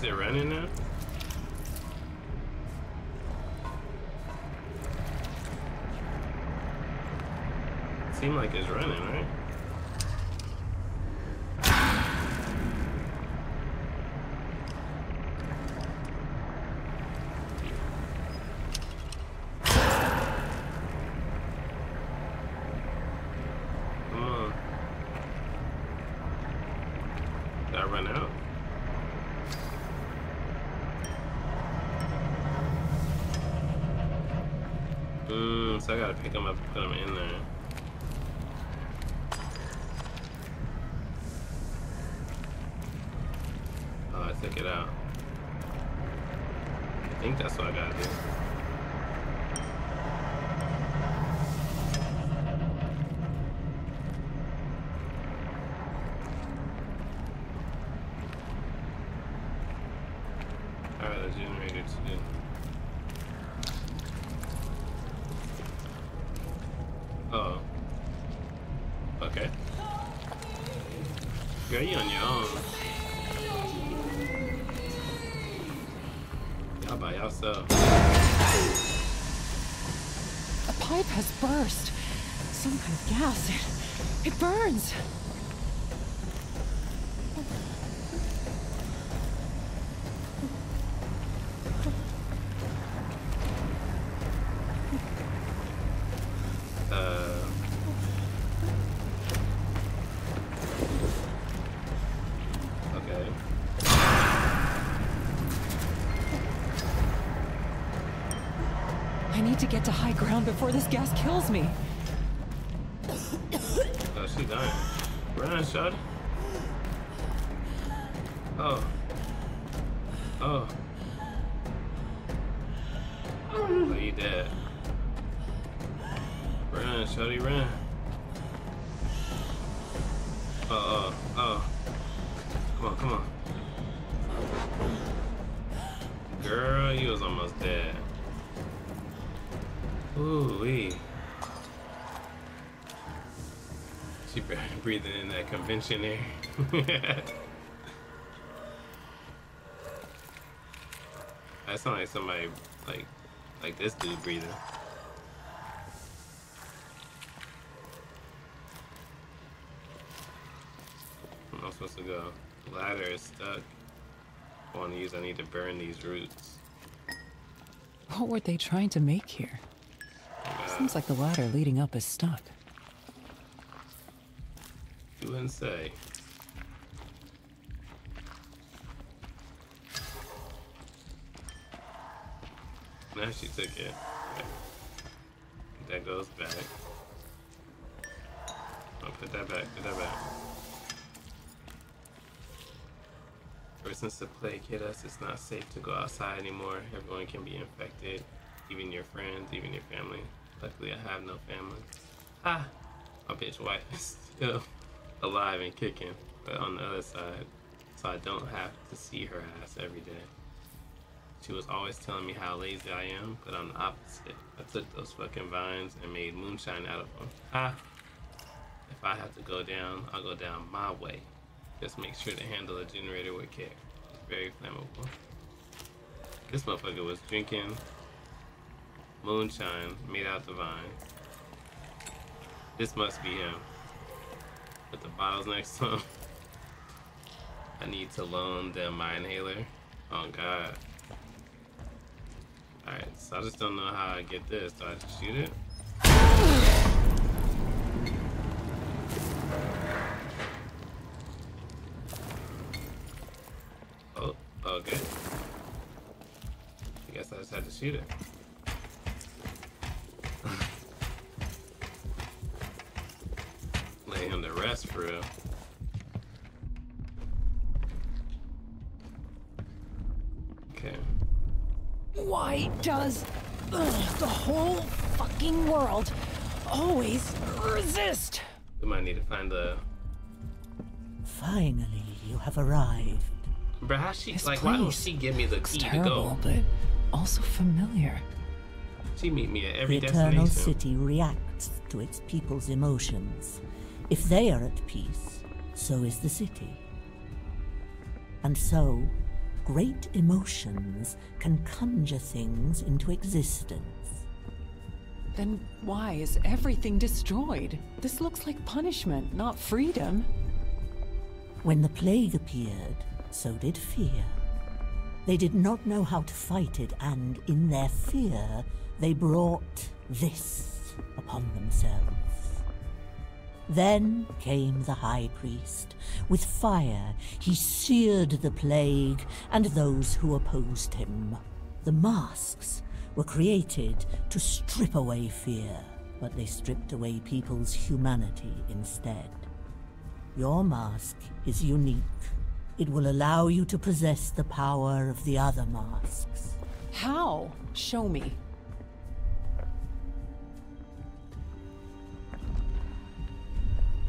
Is it running now? It seemed like it's running, burst. Some kind of gas. It, it burns. Uh. Okay. I need to get to high ground before this gas kills me. Oh, she dying. Run, shot. In that convention air. that sound like somebody like like this dude breathing. Where am I supposed to go? Ladder is stuck. To use. I need to burn these roots. What were they trying to make here? Uh, Seems like the ladder leading up is stuck. Wouldn't say. Now she took it. Okay. That goes back. I'll put that back, put that back. Ever since the plague hit us, it's not safe to go outside anymore. Everyone can be infected, even your friends, even your family. Luckily, I have no family. Ah, my bitch wife is still alive and kicking, but on the other side, so I don't have to see her ass every day. She was always telling me how lazy I am, but I'm the opposite. I took those fucking vines and made moonshine out of them. Ah, if I have to go down, I'll go down my way. Just make sure to handle the generator with care. It's very flammable. This motherfucker was drinking moonshine made out the vine. This must be him. Put the bottles next to him. I need to loan them my inhaler. Oh god. Alright, so I just don't know how I get this. Do I just shoot it? Oh, oh okay. I guess I just had to shoot it. Him for real. Okay. Why does ugh, the whole fucking world always resist? We might need to find the. Finally, you have arrived. Bro, how she This like? Why don't she give me the looks key to go? but also familiar. She meet me at every the Eternal. City reacts to its people's emotions. If they are at peace, so is the city. And so, great emotions can conjure things into existence. Then why is everything destroyed? This looks like punishment, not freedom. When the plague appeared, so did fear. They did not know how to fight it, and in their fear, they brought this upon themselves. Then came the high priest. With fire, he seared the plague and those who opposed him. The masks were created to strip away fear, but they stripped away people's humanity instead. Your mask is unique. It will allow you to possess the power of the other masks. How? Show me.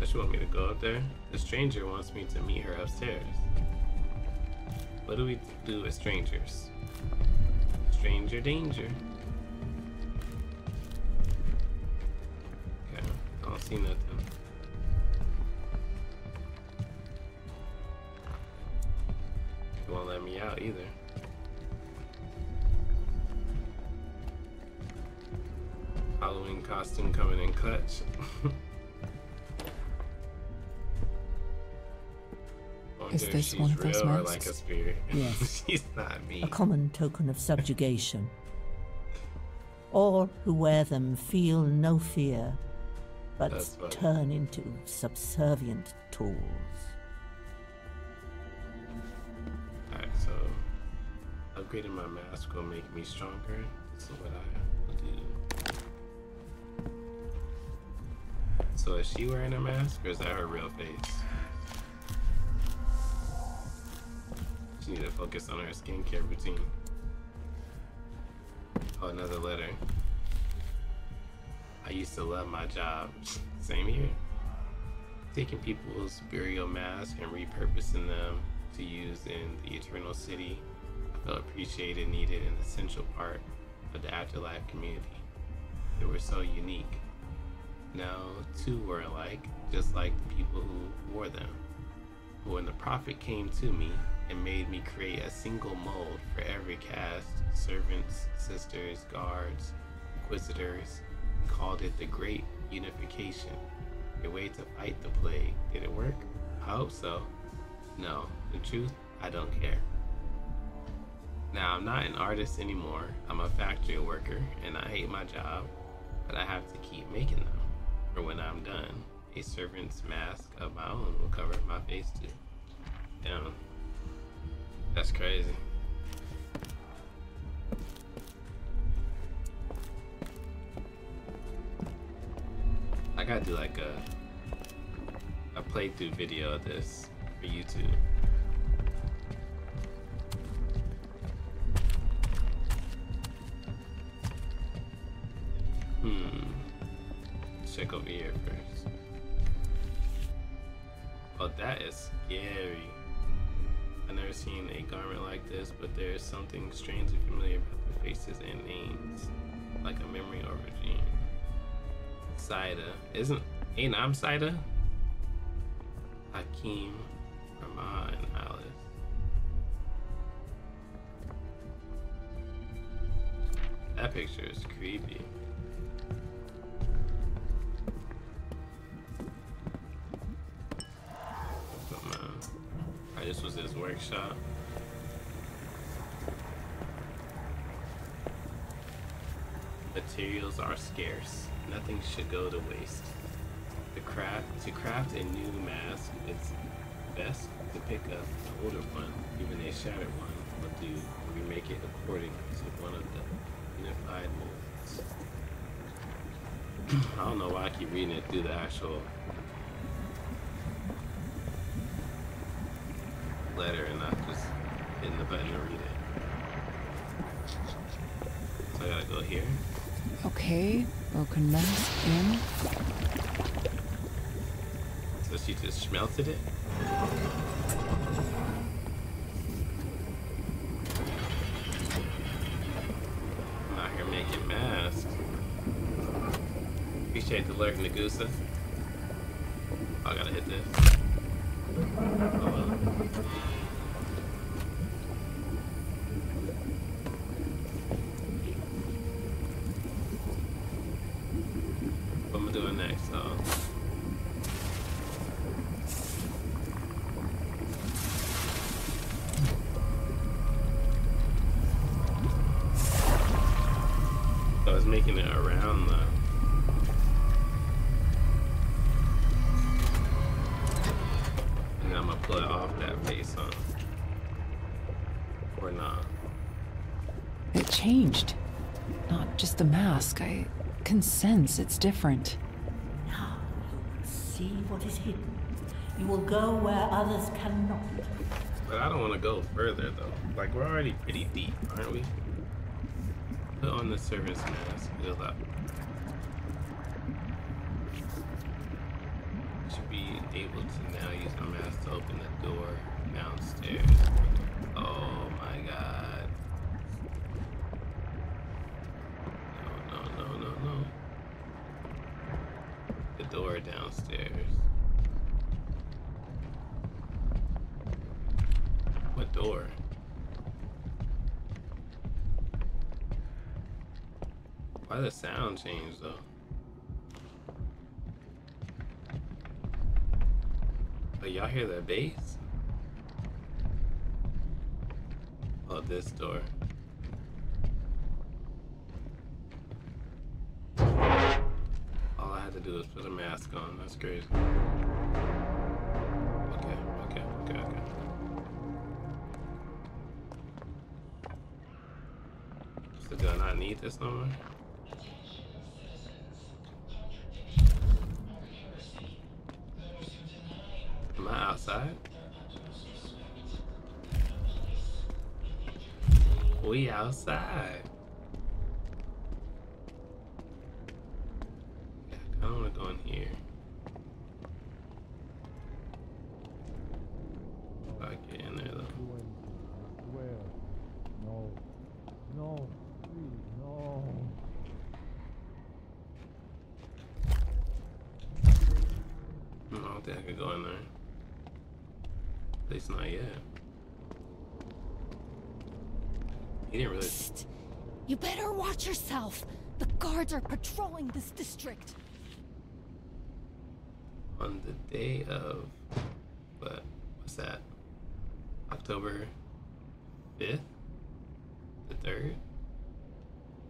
Does she want me to go up there? The stranger wants me to meet her upstairs. What do we do with strangers? Stranger danger. Okay, I don't see nothing. It won't let me out either. Halloween costume coming in clutch. [laughs] Oh, is this one of those masks? like? [laughs] Yes. She's not me. A common token of subjugation. All who wear them feel no fear, but turn into subservient tools. Alright, so upgrading my mask will make me stronger. This is what I will do. So is she wearing a mask or is that her real face? She need to focus on her skincare routine. Oh, another letter. I used to love my job. [laughs] Same here. Taking people's burial masks and repurposing them to use in the Eternal City. I felt appreciated, needed, and essential part of the afterlife community. They were so unique. Now, two were alike, just like the people who wore them. But when the prophet came to me and made me create a single mold for every caste servants, sisters, guards, inquisitors, called it the Great Unification. A way to fight the plague. Did it work? I hope so. No, the truth, I don't care. Now, I'm not an artist anymore. I'm a factory worker and I hate my job, but I have to keep making them. For when I'm done, a servant's mask of my own will cover my face too. Damn. That's crazy. I gotta do like a a playthrough video of this for YouTube. Hmm. Check over here first. Oh, that is scary. Seen a garment like this, but there is something strangely familiar about the faces and names, like a memory or a dream. Saida. Isn't ain't I'm Saida? Hakeem, Rama, and Alice. That picture is creepy. Just was his workshop. Materials are scarce. Nothing should go to waste. The craft to craft a new mask, it's best to pick up an older one, even a shattered one will do. Remake it according to one of the unified molds. [clears throat] I don't know why I keep reading it through the actual letter and not just hitting the button to read it. So I gotta go here. Okay, broken mask in. So she just smelted it? I'm out here making masks. Appreciate the lurk, Nagusa. Changed. Not just the mask. I can sense it's different. Now you will see what is hidden. You will go where others cannot. But I don't want to go further though. Like we're already pretty deep, aren't we? Put on the service mask. Heal up. Should be able to now use my mask to open the door downstairs. Oh my god. No, no, no, no, no. The door downstairs. What door? Why the sound change though? Oh, y'all hear that bass? Oh, this door. A mask on. That's crazy. Okay, okay, okay, okay. So do I not need this no more? Am I outside? We outside. Yeah, I don't want to go in here. If I get in there though. No. No. Please, no. No, I don't think I could go in there. At least not yet. He didn't really. You better watch yourself. The guards are patrolling this district. on the day of what what's that? October 5th the 3rd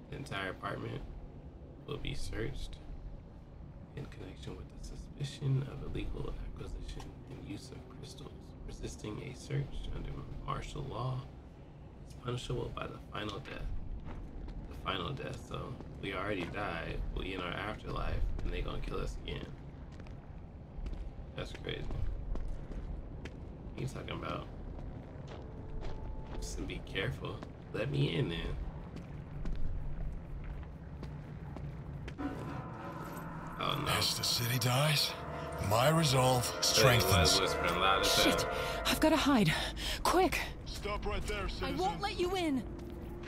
the entire apartment will be searched in connection with the suspicion of illegal acquisition and use of crystals. Resisting a search under martial law is punishable by the final death final death so we already died we in our afterlife and they gonna kill us again that's crazy. You talking about? Just be careful. Let me in then. Oh no. As the city dies, my resolve strengthens. Liz whispering loud as hell. Shit. I've got to hide. Quick! Stop right there, I won't let you in.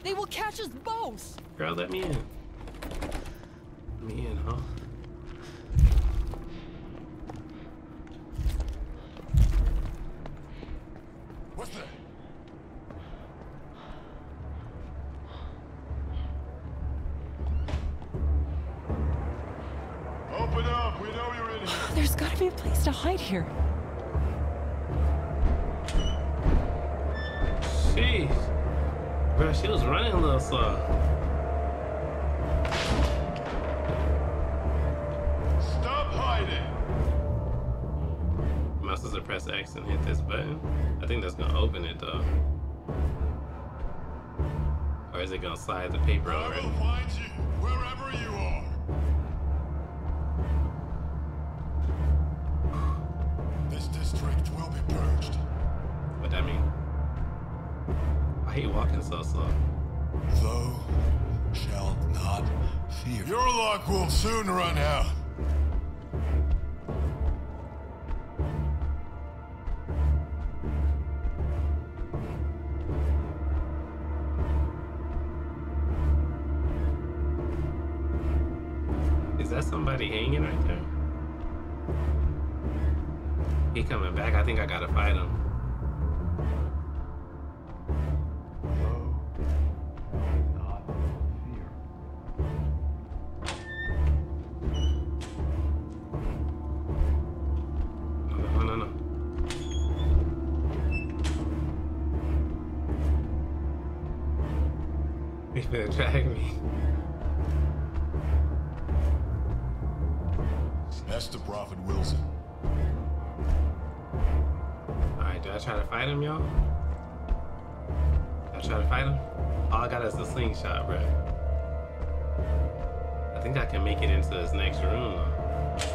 They will catch us both. Girl, let me in. Let me in, huh? What's that? Open up. We know you're in here. There's got to be a place to hide here. She was running a little slow. Stop hiding. Must have press X and hit this button. I think that's gonna open it though. Or is it gonna slide the paper I over? it? will find you so slow? Thou shalt not fear. Your luck will soon run out. Is that somebody hanging right there? He coming back. I think I gotta fight him. You finna drag me. That's the Prophet Wilson. Alright, do I try to fight him, y'all? I try to fight him? All I got is a slingshot, bro. I think I can make it into this next room, though.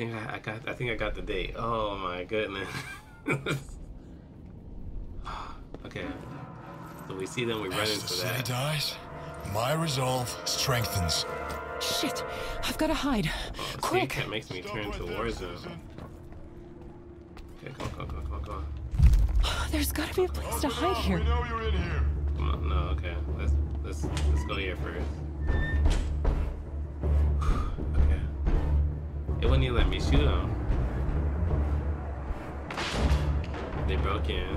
Think I, I got. I think I got the date. Oh my goodness. [sighs] okay. So we see them. We run As the into city that. dies, my resolve strengthens. Shit! I've got to hide. Oh, see, Quick! that makes me turn towards them. Okay, come on, come on, come on, come on, come [sighs] on. There's got to be a place to hide here. know you're in here. Come on, no, okay. Let's let's let's go here first. Wouldn't let me shoot them. They broke in.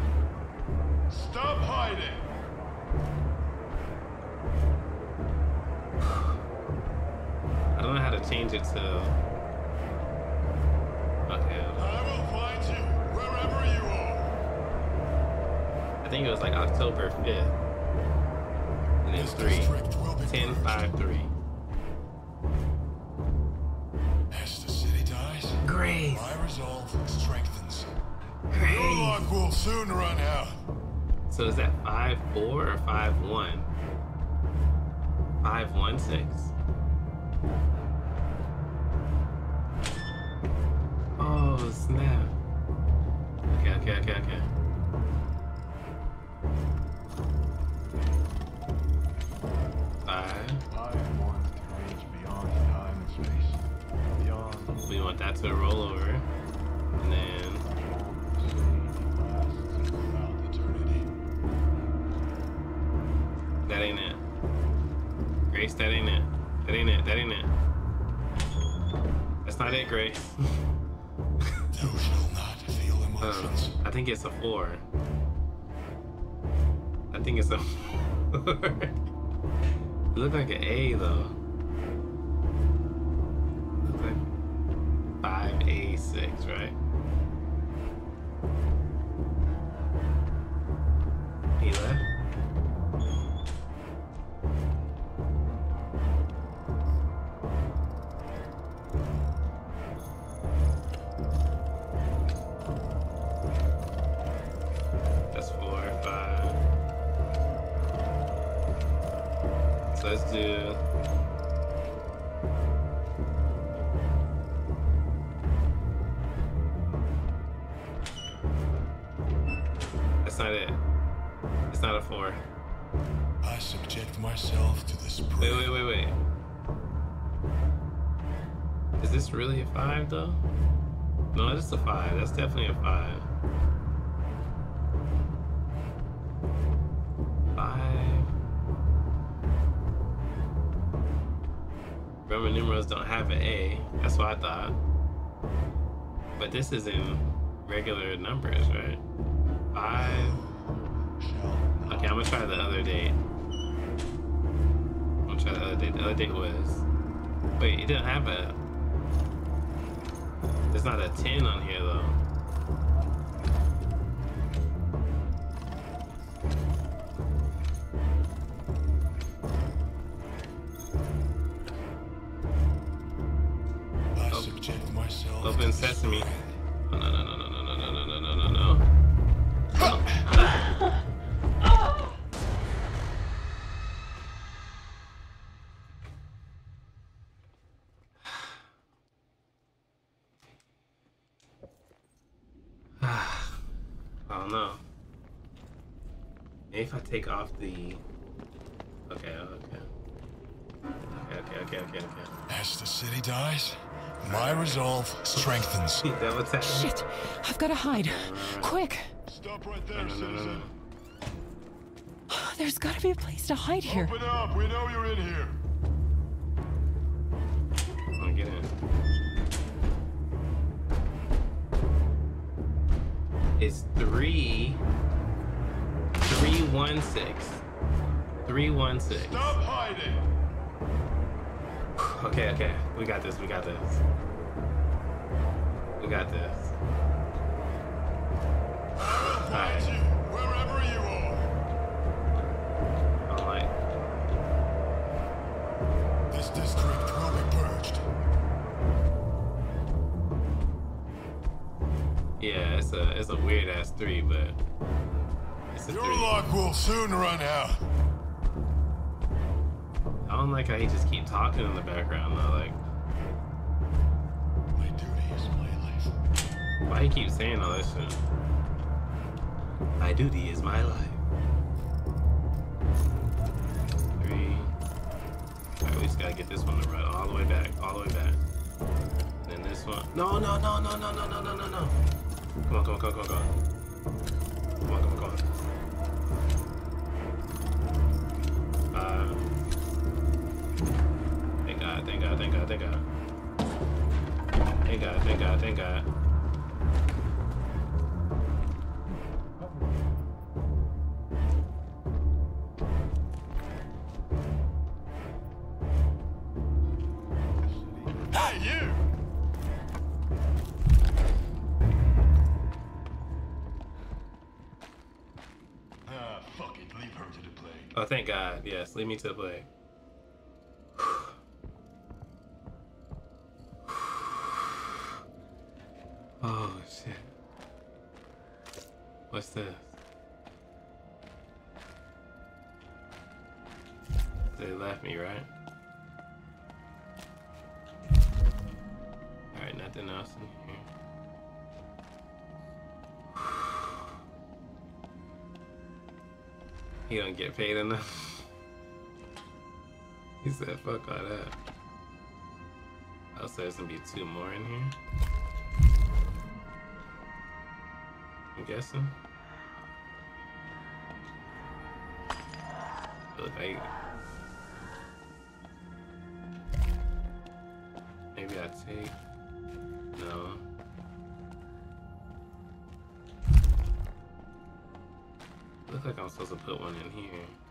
Stop hiding. I don't know how to change it to. Okay. I will find you wherever you are. I think it was like October 5th. And then 3. 10 5 3. So is that 5-4 or 5-1? Five one six. I think it's a four. [laughs] it looked like an A though. Like five A six, right? He left. Definitely a five. Five. Roman numerals don't have an A. That's what I thought. But this is in regular numbers, right? Five. Okay, I'm gonna try the other date. I'm gonna try the other date. The other date was. Wait, it didn't have a. There's not a 10 on here though. sesame. No, no, no, no, no, no, no, no, no, no, no, no. Oh no. Maybe if I take off the... Okay. Okay, okay, okay, okay, okay. As the city dies, my resolve strengthens. that what's happening? Shit! I've got to hide. Quick! Stop right there, No, no, no, no, citizen. no. There's got to be a place to hide here. Open up. We know you're in here. I'm get in. It's three. Three one six. Three one six. Stop hiding. Okay, okay. We got this. We got this. We got this. Find you wherever you are. I'm This district will be purged. yeah, it's a it's a weird ass three, but it's a Your three. luck will soon run out. I don't like I just keep talking in the background though. Like, My duty is my life. why he keep saying all that shit? My duty is my life. Three. Alright, we just gotta get this one to run all the way back, all the way back. And then this one. No, no, no, no, no, no, no, no, no, no. Come on, come on, come on, come on, come on. Come on, come on, come on. thank God. Thank God, thank God, thank God. Oh, thank God. Yes, lead me to the plague. He don't get paid enough. he said, fuck all that. Oh, so there's gonna be two more in here? I'm guessing. Look like maybe I take no. Like I'm supposed to put one in here.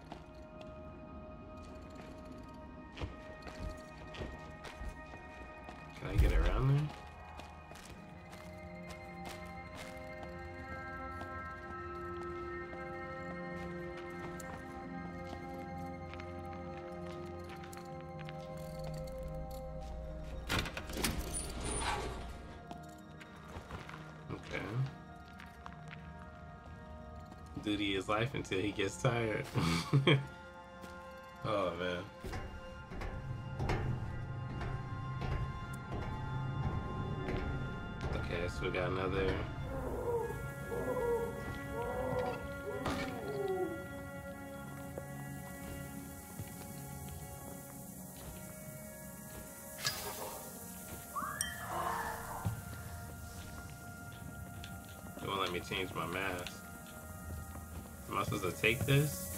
Duty is life until he gets tired. [laughs] oh man. Okay, so we got another. Won't let me change my mask. Am I supposed to take this?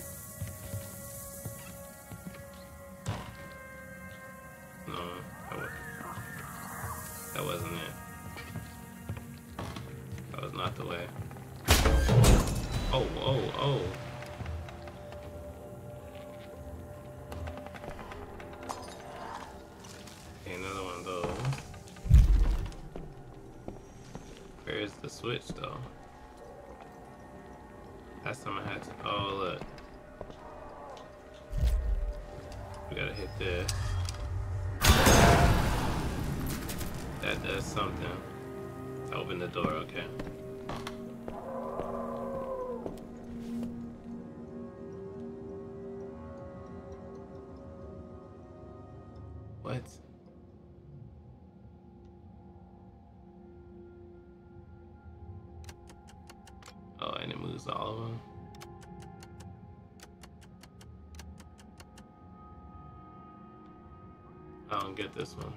All of them. I don't get this one.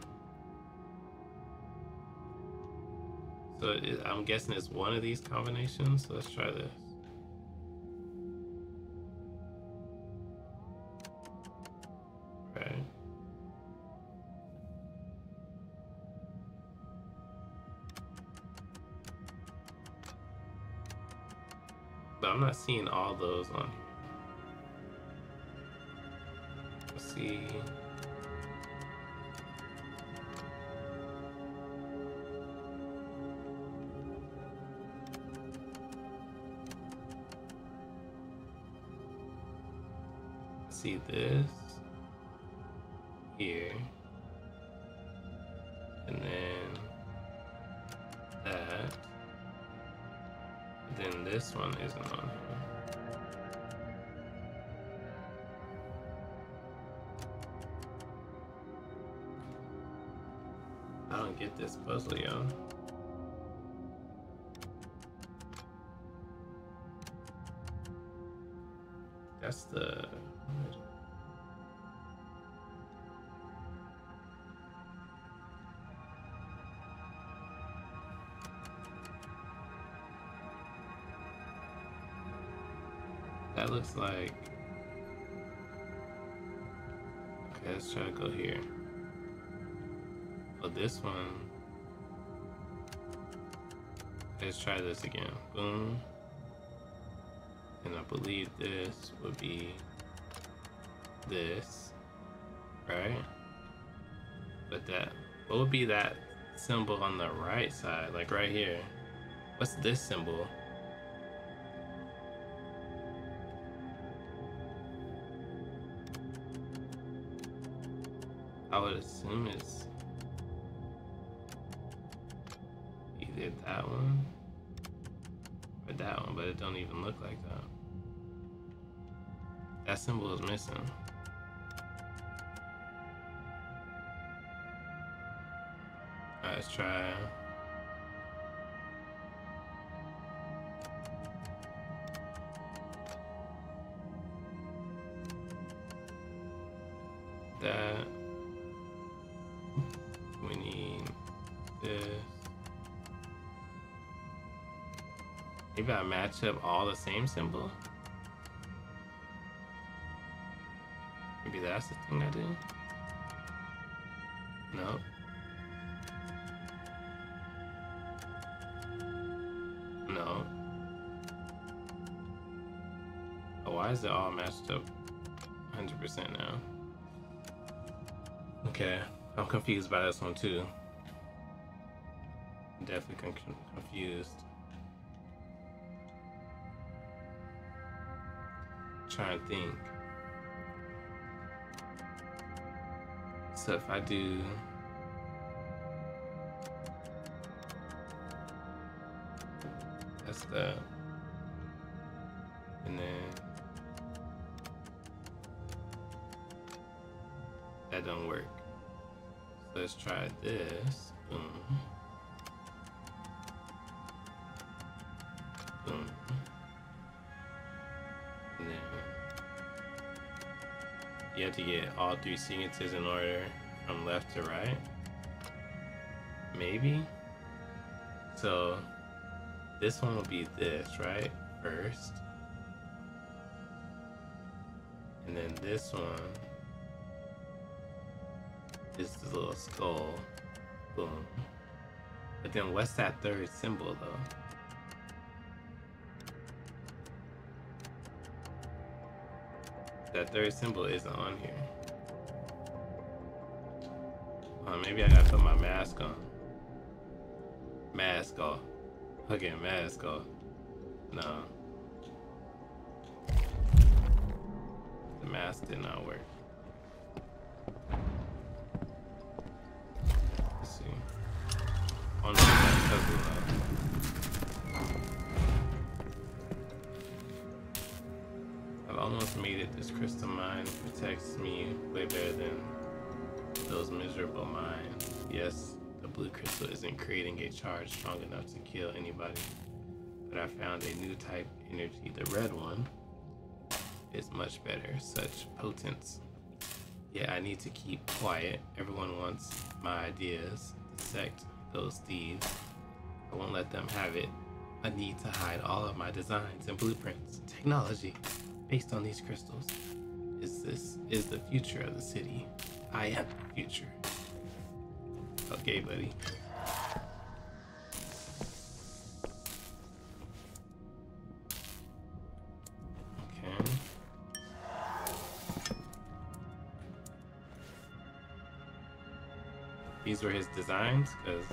So it, I'm guessing it's one of these combinations. So let's try this. Seeing all those on here. Looks like... Okay, let's try to go here. Oh, this one... Let's try this again. Boom. And I believe this would be this, right? But that, what would be that symbol on the right side? Like right here. What's this symbol? Would assume it's either that one or that one, but it don't even look like that. That symbol is missing. Alright, let's try. That. Maybe I match up all the same symbol? Maybe that's the thing I do? No. No. Oh, why is it all matched up 100% now? Okay, I'm confused by this one too. Definitely con- confused. Trying to think. So if I do that's that, and then that don't work. Let's try this. Boom. All three sequences in order from left to right. Maybe. So this one will be this, right? First. And then this one is the little skull. Boom. But then what's that third symbol though? That third symbol isn't on here. Maybe I gotta put my mask on. Mask off. Fucking mask off. No. The mask did not work. Yes, the blue crystal isn't creating a charge strong enough to kill anybody. but I found a new type energy. The red one is much better, such potence. Yeah, I need to keep quiet. Everyone wants my ideas. The sect, those thieves. I won't let them have it. I need to hide all of my designs and blueprints. Technology based on these crystals. Is this is the future of the city. I am the future. Okay, buddy. These were his designs, because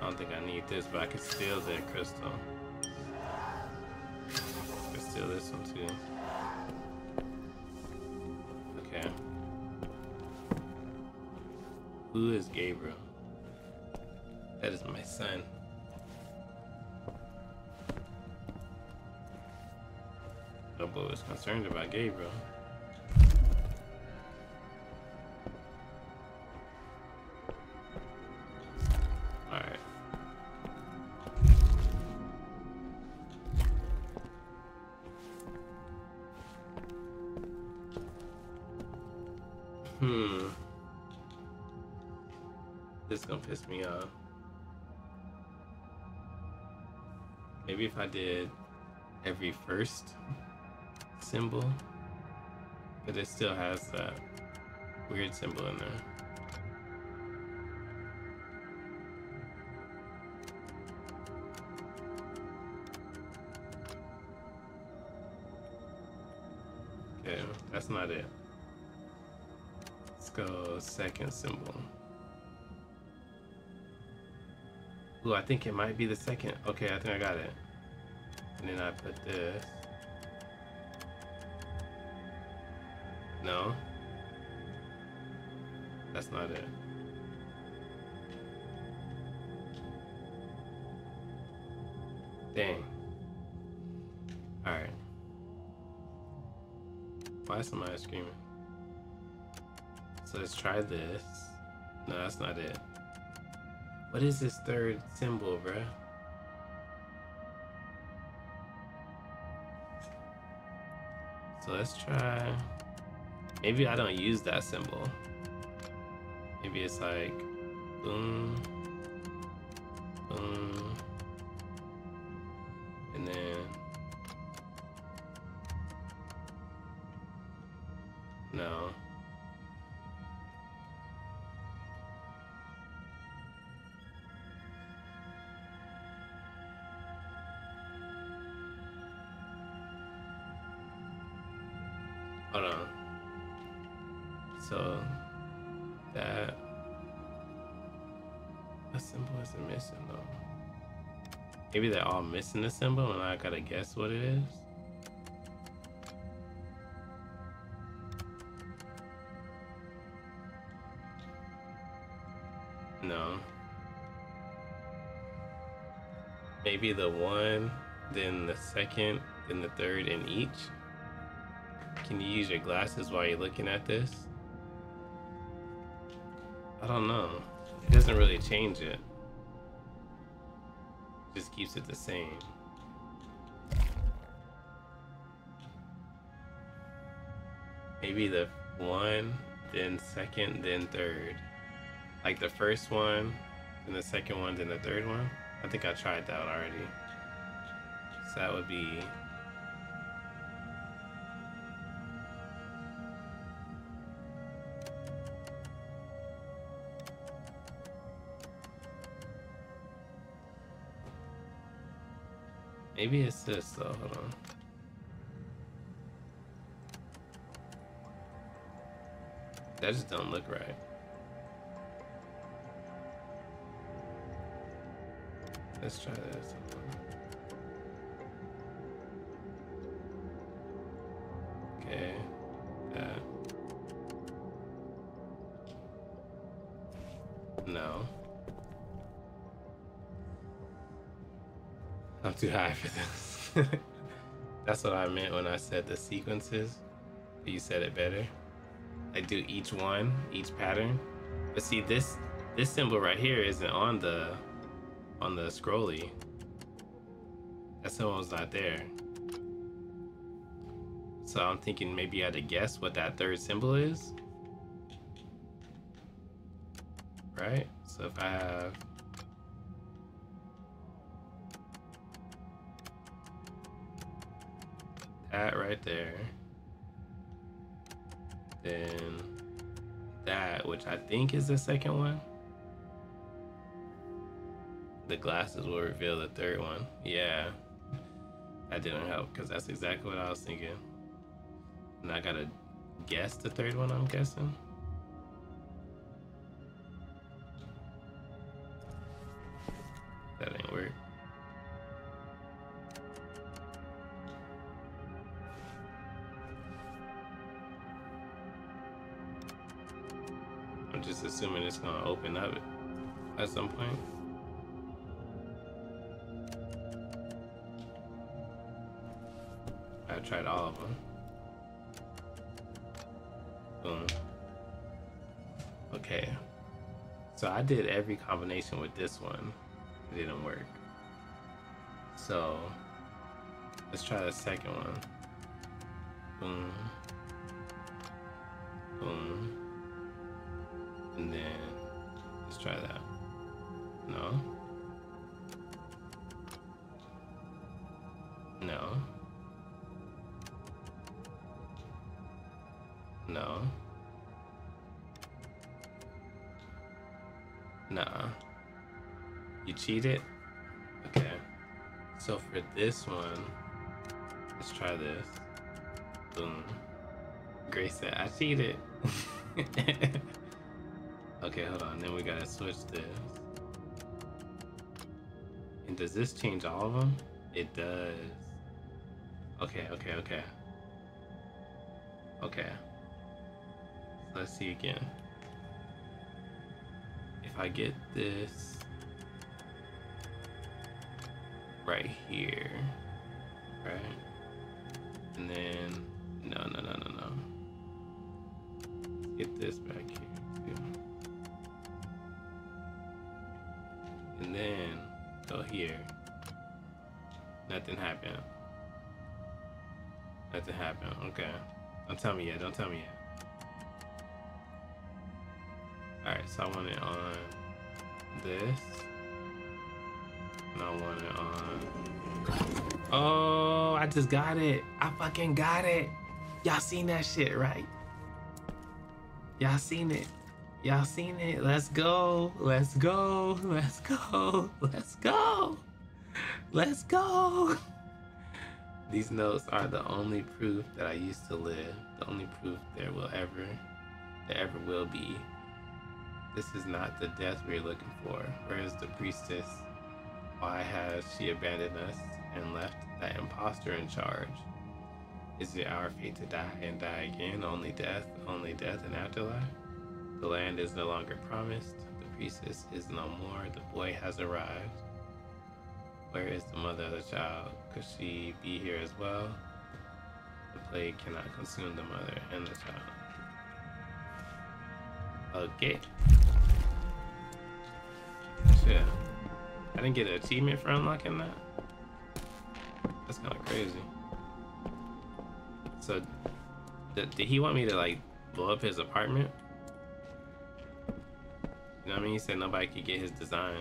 I don't think I need this, but I could steal that crystal. I could steal this one too. Who is Gabriel? That is my son. Double is concerned about Gabriel. Maybe if I did every first symbol, but it still has that weird symbol in there. Okay, that's not it. Let's go second symbol. Ooh, I think it might be the second. Okay, I think I got it. And then I put this. No. That's not it. Dang. Alright. Why is somebody screaming? So let's try this. No, that's not it. What is this third symbol, bruh? Let's try. Maybe I don't use that symbol. Maybe it's like boom, boom, Maybe they're all missing the symbol and I gotta guess what it is. No. Maybe the one, then the second, then the third in each. Can you use your glasses while you're looking at this? I don't know. It doesn't really change it. Keeps it the same. Maybe the one, then second, then third. Like the first one, then the second one, then the third one. I think I tried that already. So that would be Maybe it's this though. Hold on. That just don't look right. Let's try this. Too high for this. [laughs] That's what I meant when I said the sequences. You said it better. I do each one, each pattern. But see this this symbol right here isn't on the on the scrolly. That was not there. So I'm thinking maybe I had to guess what that third symbol is. Right? So if I have that right there, then that, which I think is the second one. The glasses will reveal the third one. Yeah. That didn't help because that's exactly what I was thinking. And I gotta guess the third one, I'm guessing. It's gonna open up at some point. I tried all of them. Boom. Okay. So I did every combination with this one. It didn't work. So let's try the second one. Boom. Cheated? Okay. So for this one, let's try this. Boom. Grace said, I cheated. [laughs] okay, hold on. Then we gotta switch this. And does this change all of them? It does. Okay, okay, okay. Okay. Let's see again. If I get this right here, right? And then, no, no, no, no, no. Get this back here, too. And then, go here. Nothing happened. Nothing happened, okay. Don't tell me yet, don't tell me yet. Alright, so I want it on this. I want it on. Oh, I just got it. I fucking got it. Y'all seen that shit, right? Y'all seen it. Y'all seen it. Let's go. Let's go. Let's go. Let's go. Let's go. These notes are the only proof that I used to live. The only proof there will ever, there ever will be this is not the death we're looking for. Where is the priestess? Why has she abandoned us and left that impostor in charge? Is it our fate to die and die again? Only death, only death and afterlife? The land is no longer promised. The priestess is no more. The boy has arrived. Where is the mother of the child? Could she be here as well? The plague cannot consume the mother and the child. Okay. Shit. I didn't get an achievement for unlocking that. That's kind of crazy. So, did, did he want me to like blow up his apartment? You know what I mean? He said nobody could get his design.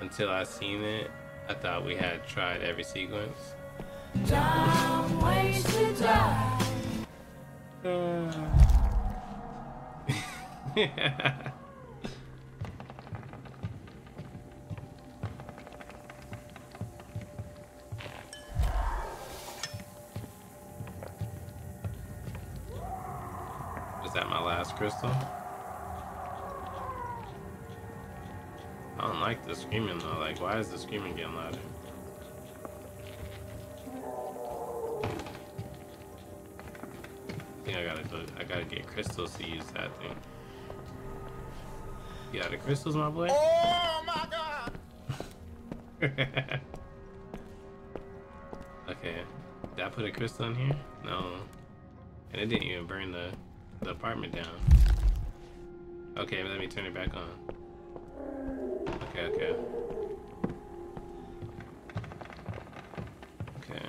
Until I seen it, I thought we had tried every sequence. Dumb ways to die. Is that my last crystal? I don't like the screaming though. Like, why is the screaming getting louder? I I gotta go. I gotta get crystals to use that thing. You got the crystals, my boy? Oh my god! [laughs] okay. Did I put a crystal in here? No. And it didn't even burn the, the apartment down. Okay, let me turn it back on. Okay, okay. Okay.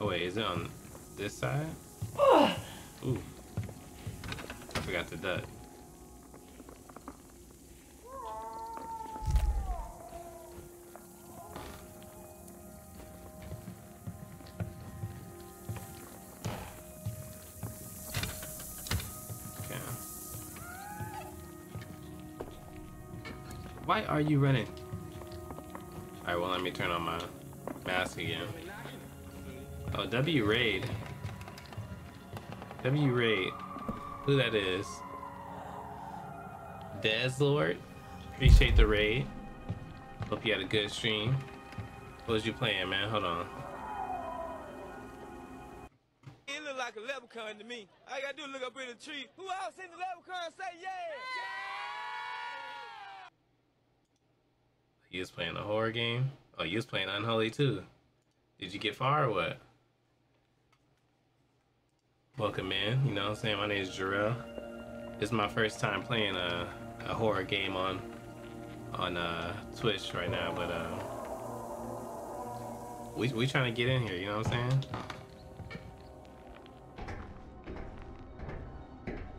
Oh wait, is it on this side? Ooh. I forgot to duck. Why are you running? Alright, well let me turn on my mask again. Oh, W Raid. W Raid. Who that is? Deslord. Appreciate the raid. Hope you had a good stream. What was you playing, man? Hold on. It look like a leprechaun to me. All I gotta do look up in the tree. Who else in the leprechaun say yeah? He was playing a horror game. Oh, you was playing Unholy too. Did you get far or what? Welcome in. You know what I'm saying? My name is Jorel. Is my first time playing a, a horror game on on uh, Twitch right now, but uh, we we trying to get in here. You know what I'm saying?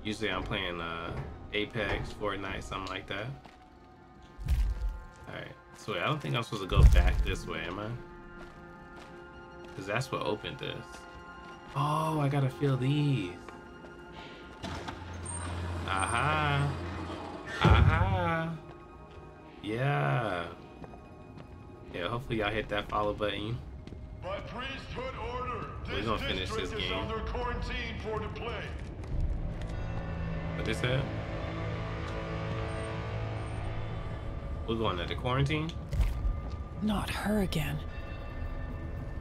Usually I'm playing uh, Apex, Fortnite, something like that. Alright, so I don't think I'm supposed to go back this way, am I? Because that's what opened this. Oh, I gotta feel these. Aha. Aha. Yeah. Yeah, hopefully y'all hit that follow button. By priesthood order, We're this gonna finish district this is game. under quarantine for the plague. What they said? We're going into quarantine? Not her again.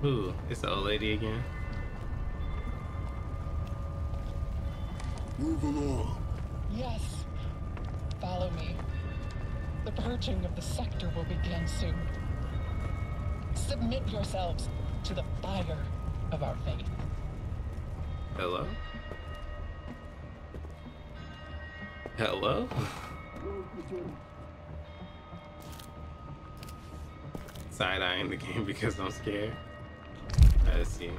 Who? It's the old lady again? Move along. Yes. Follow me. The purging of the sector will begin soon. Submit yourselves to the fire of our faith. Hello? Hello? Side eyeing the game because I'm scared. Let's see.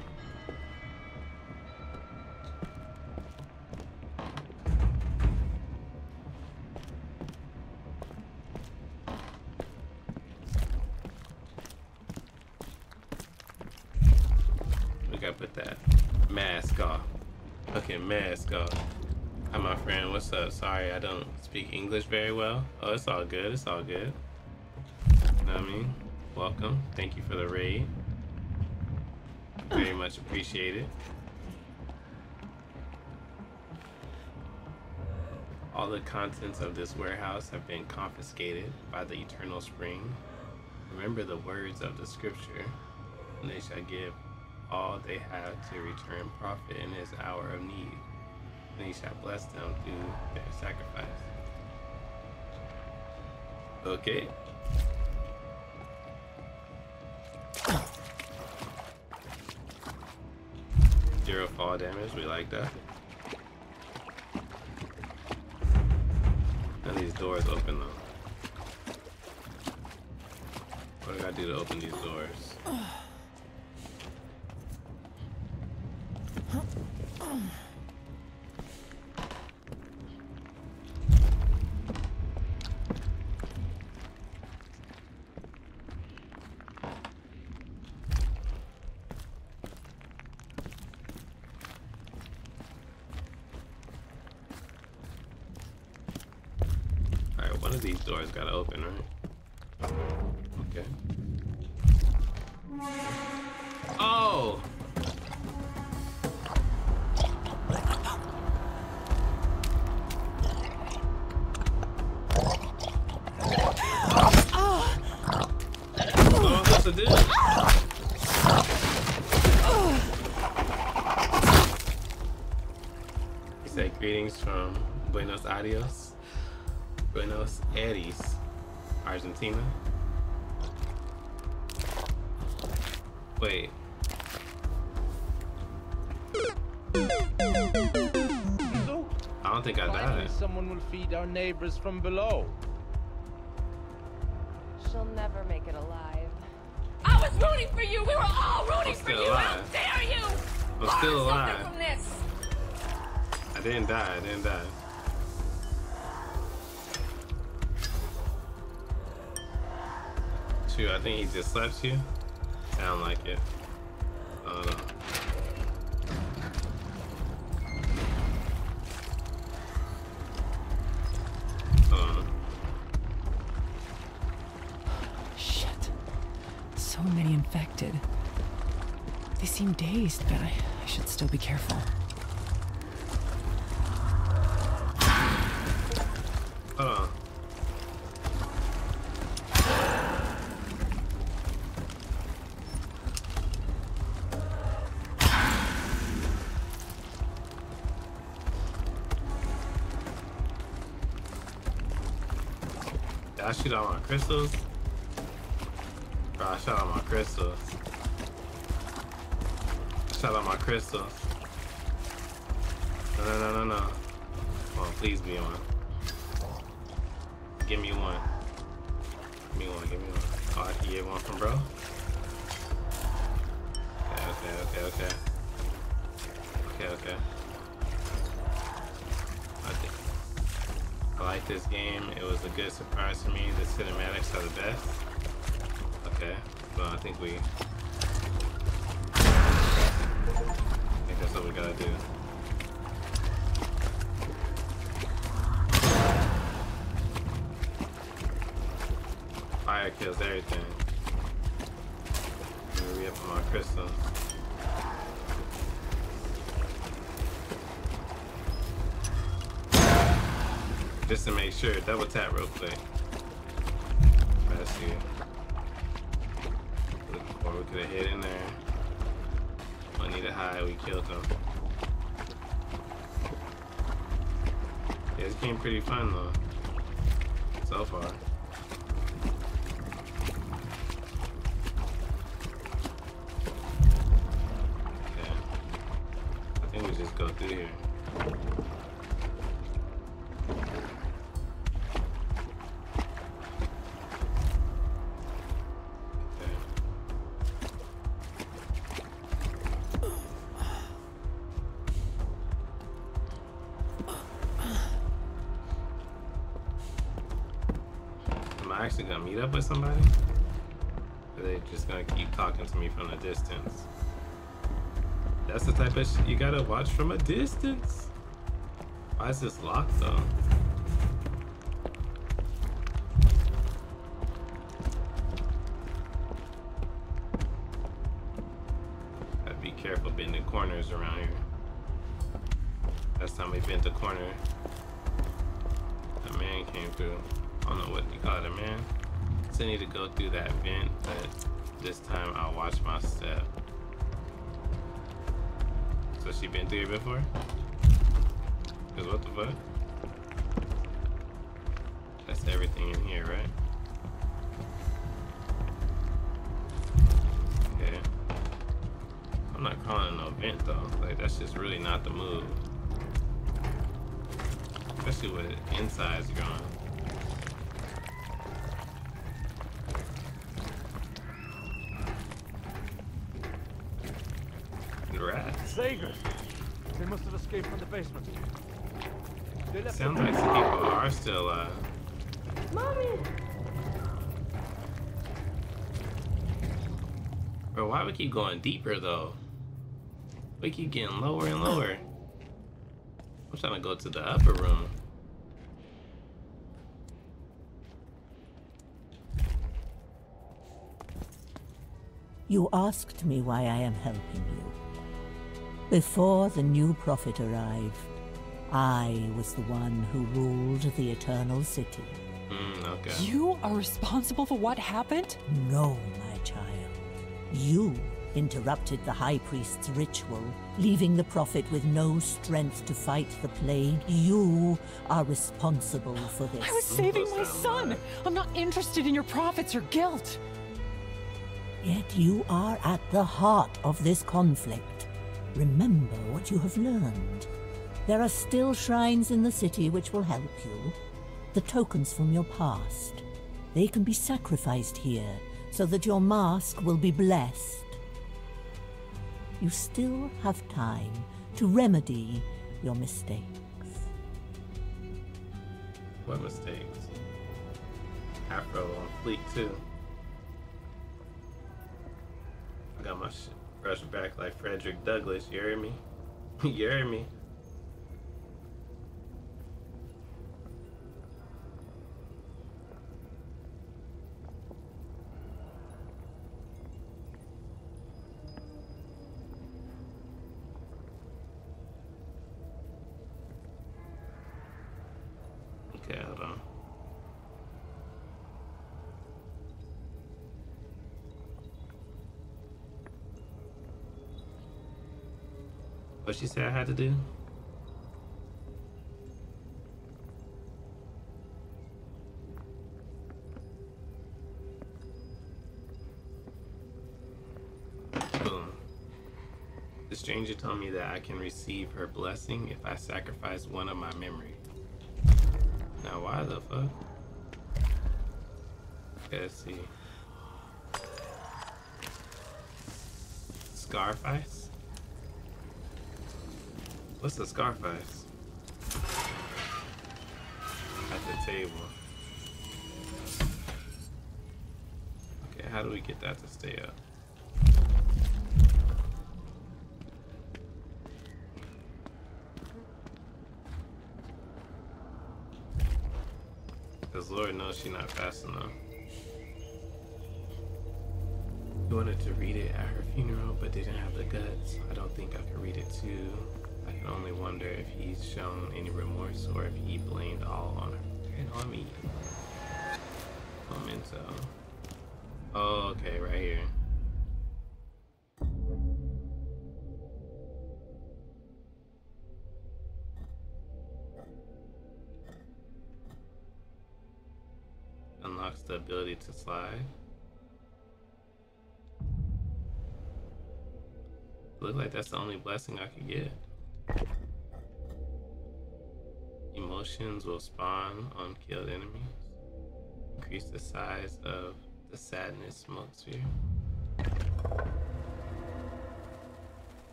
Speak English very well. Oh, it's all good. It's all good. Know what I mean? Welcome. Thank you for the raid. Very much appreciated. All the contents of this warehouse have been confiscated by the Eternal Spring. Remember the words of the scripture, and they shall give all they have to return profit in his hour of need and he shall bless them through their sacrifice. Okay. Zero fall damage, we like that. And these doors open though. What do I do to open these doors? [sighs] [sighs] [sighs] Alright, one of these doors gotta open, right? Okay. Oh! oh said greetings from Buenos. Buenos Aires, Argentina. Wait. I don't think I Finally, died. someone will feed our neighbors from below. She'll never make it alive. I was rooting for you. We were all rooting for still you. alive. How dare you? I'm Learn still alive. From this. I didn't die. I didn't die. Shoot, I think he just slapped you. Sound like it. On. Shit. So many infected. They seem dazed, but I, I should still be careful. I shoot all my crystals? Bro, I shot all my crystals. I shot all my crystals. No, no, no, no, no. Come on, please be one. Give me one. Give me one, give me one. Oh, I can get one from bro? Good surprise for me. The cinematics are the best. Okay, so I think we I think that's what we gotta do. Fire kills everything. Let me re-up on my crystals. Just to make sure, double tap real quick. Let's see. Or we could have hit in there. I need to hide, we killed him. Yeah, this game pretty fun though. Meet up with somebody? Or are they just gonna keep talking to me from a distance? That's the type of shit you gotta watch from a distance. Why is this locked though? That's everything in here, right? Okay. I'm not calling no vent though. Like that's just really not the move. Especially with insides gone. Rats. Sager! They must have escaped from the basement. They left Sounds like some people are still alive. Mommy! Bro, why we keep going deeper though? We keep getting lower and lower. I'm trying to go to the upper room. You asked me why I am helping you. Before the new prophet arrived, I was the one who ruled the Eternal City. Okay. You are responsible for what happened? No, my child. You interrupted the High Priest's ritual, leaving the prophet with no strength to fight the plague. You are responsible for this. I was saving my son. I'm not interested in your profits or guilt. Yet you are at the heart of this conflict. Remember what you have learned. There are still shrines in the city which will help you. The tokens from your past. They can be sacrificed here so that your mask will be blessed. You still have time to remedy your mistakes. What mistakes? Afro on fleek too. I got my brushed back like Frederick Douglass. You hear me? [laughs] you hear me? What she said I had to do? Boom. The stranger told me that I can receive her blessing if I sacrifice one of my memories. Now, why the fuck? Let's see. Scarface? What's the Scarface? At the table. Okay, how do we get that to stay up? Because Lord knows she's not fast enough. Wanted to read it at her funeral, but didn't have the guts. I don't think I could read it too. Only wonder if he's shown any remorse or if he blamed all on her. And on me. Memento. Oh, okay, right here. Unlocks the ability to slide. Look like that's the only blessing I could get. Emotions will spawn on killed enemies. Increase the size of the sadness smoke sphere.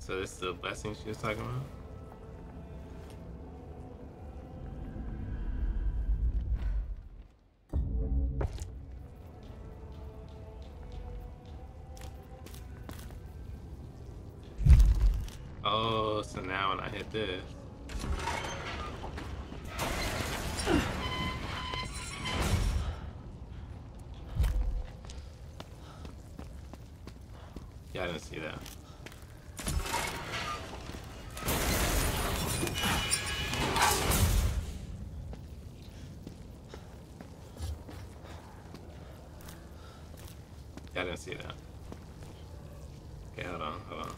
So this is the blessing she was talking about? Oh, so now when I hit this. Didn't see that. Yeah, I didn't see that. Okay, hold on, hold on.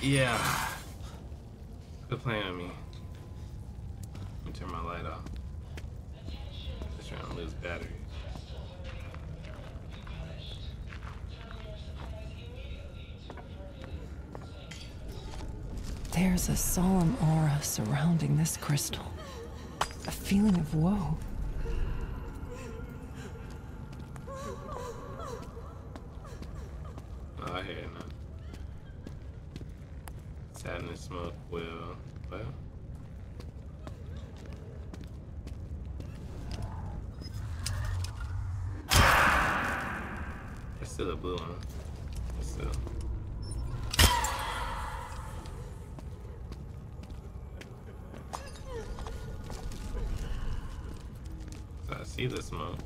Yeah. Quit playing with me turn my light off. Just trying to lose battery. There's a solemn aura surrounding this crystal. A feeling of woe. Oh, I hear it now. Sadness smoke will. What? It's still a blue one. It's still. So I see the smoke.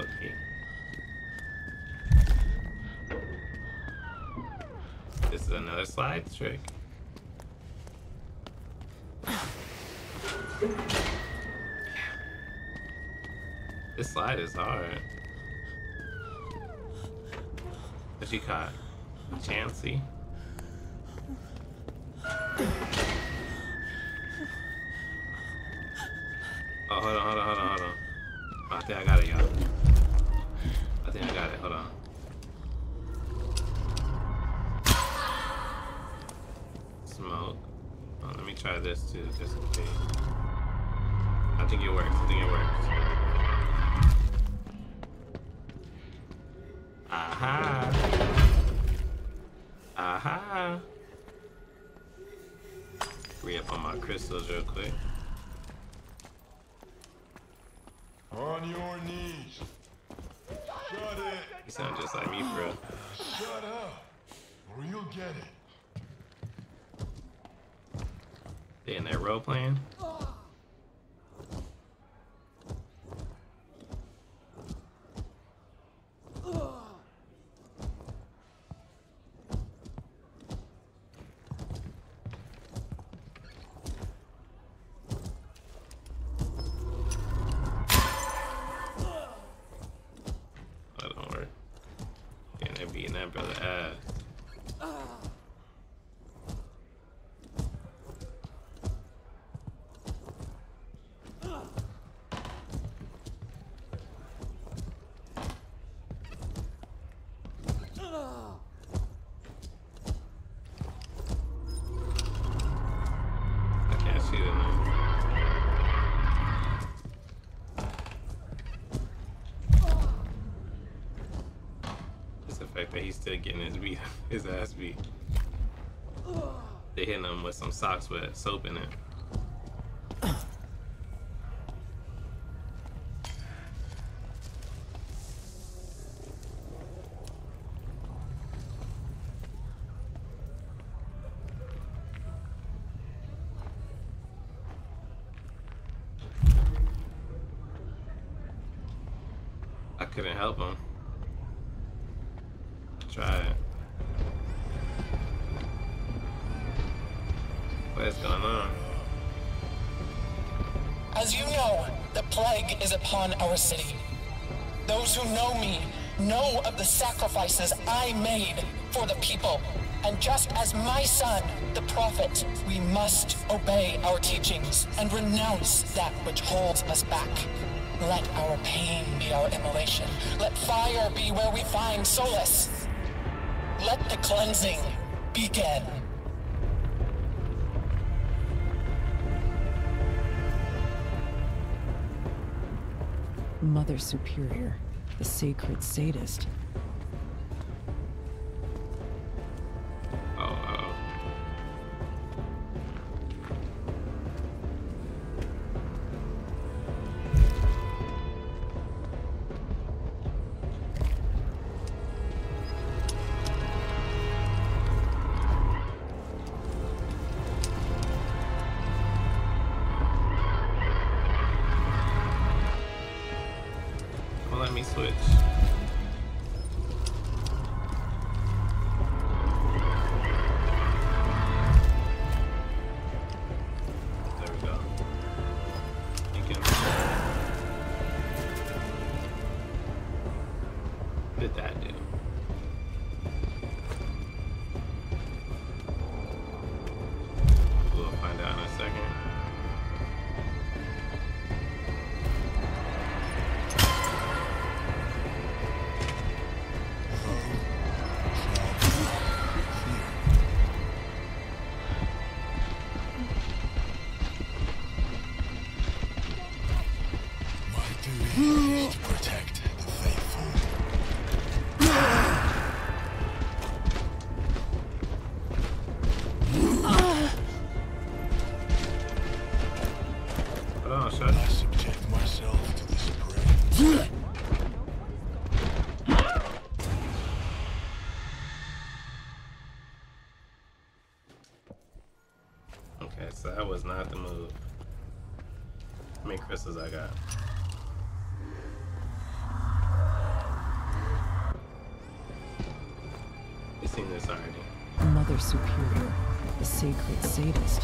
Okay. This is slide trick. This slide is hard. What you caught? Chansey? Crystals real quick. On your knees. Shut it. You sound just like me, bro. Shut up, or you'll get it. They in that role playing? That don't work. Yeah, they beating that brother ass. I can't see them. It's the fact that he's still getting his beat, [laughs] his ass beat. They hitting him with some socks with soap in it. I couldn't help him. Try it. What's going on? As you know, the plague is upon our city. Those who know me know of the sacrifices I made for the people. And just as my son, the prophet, we must obey our teachings and renounce that which holds us back. Let our pain be our immolation. Let fire be where we find solace. Let the cleansing begin. Mother Superior, the sacred sadist. Sadist.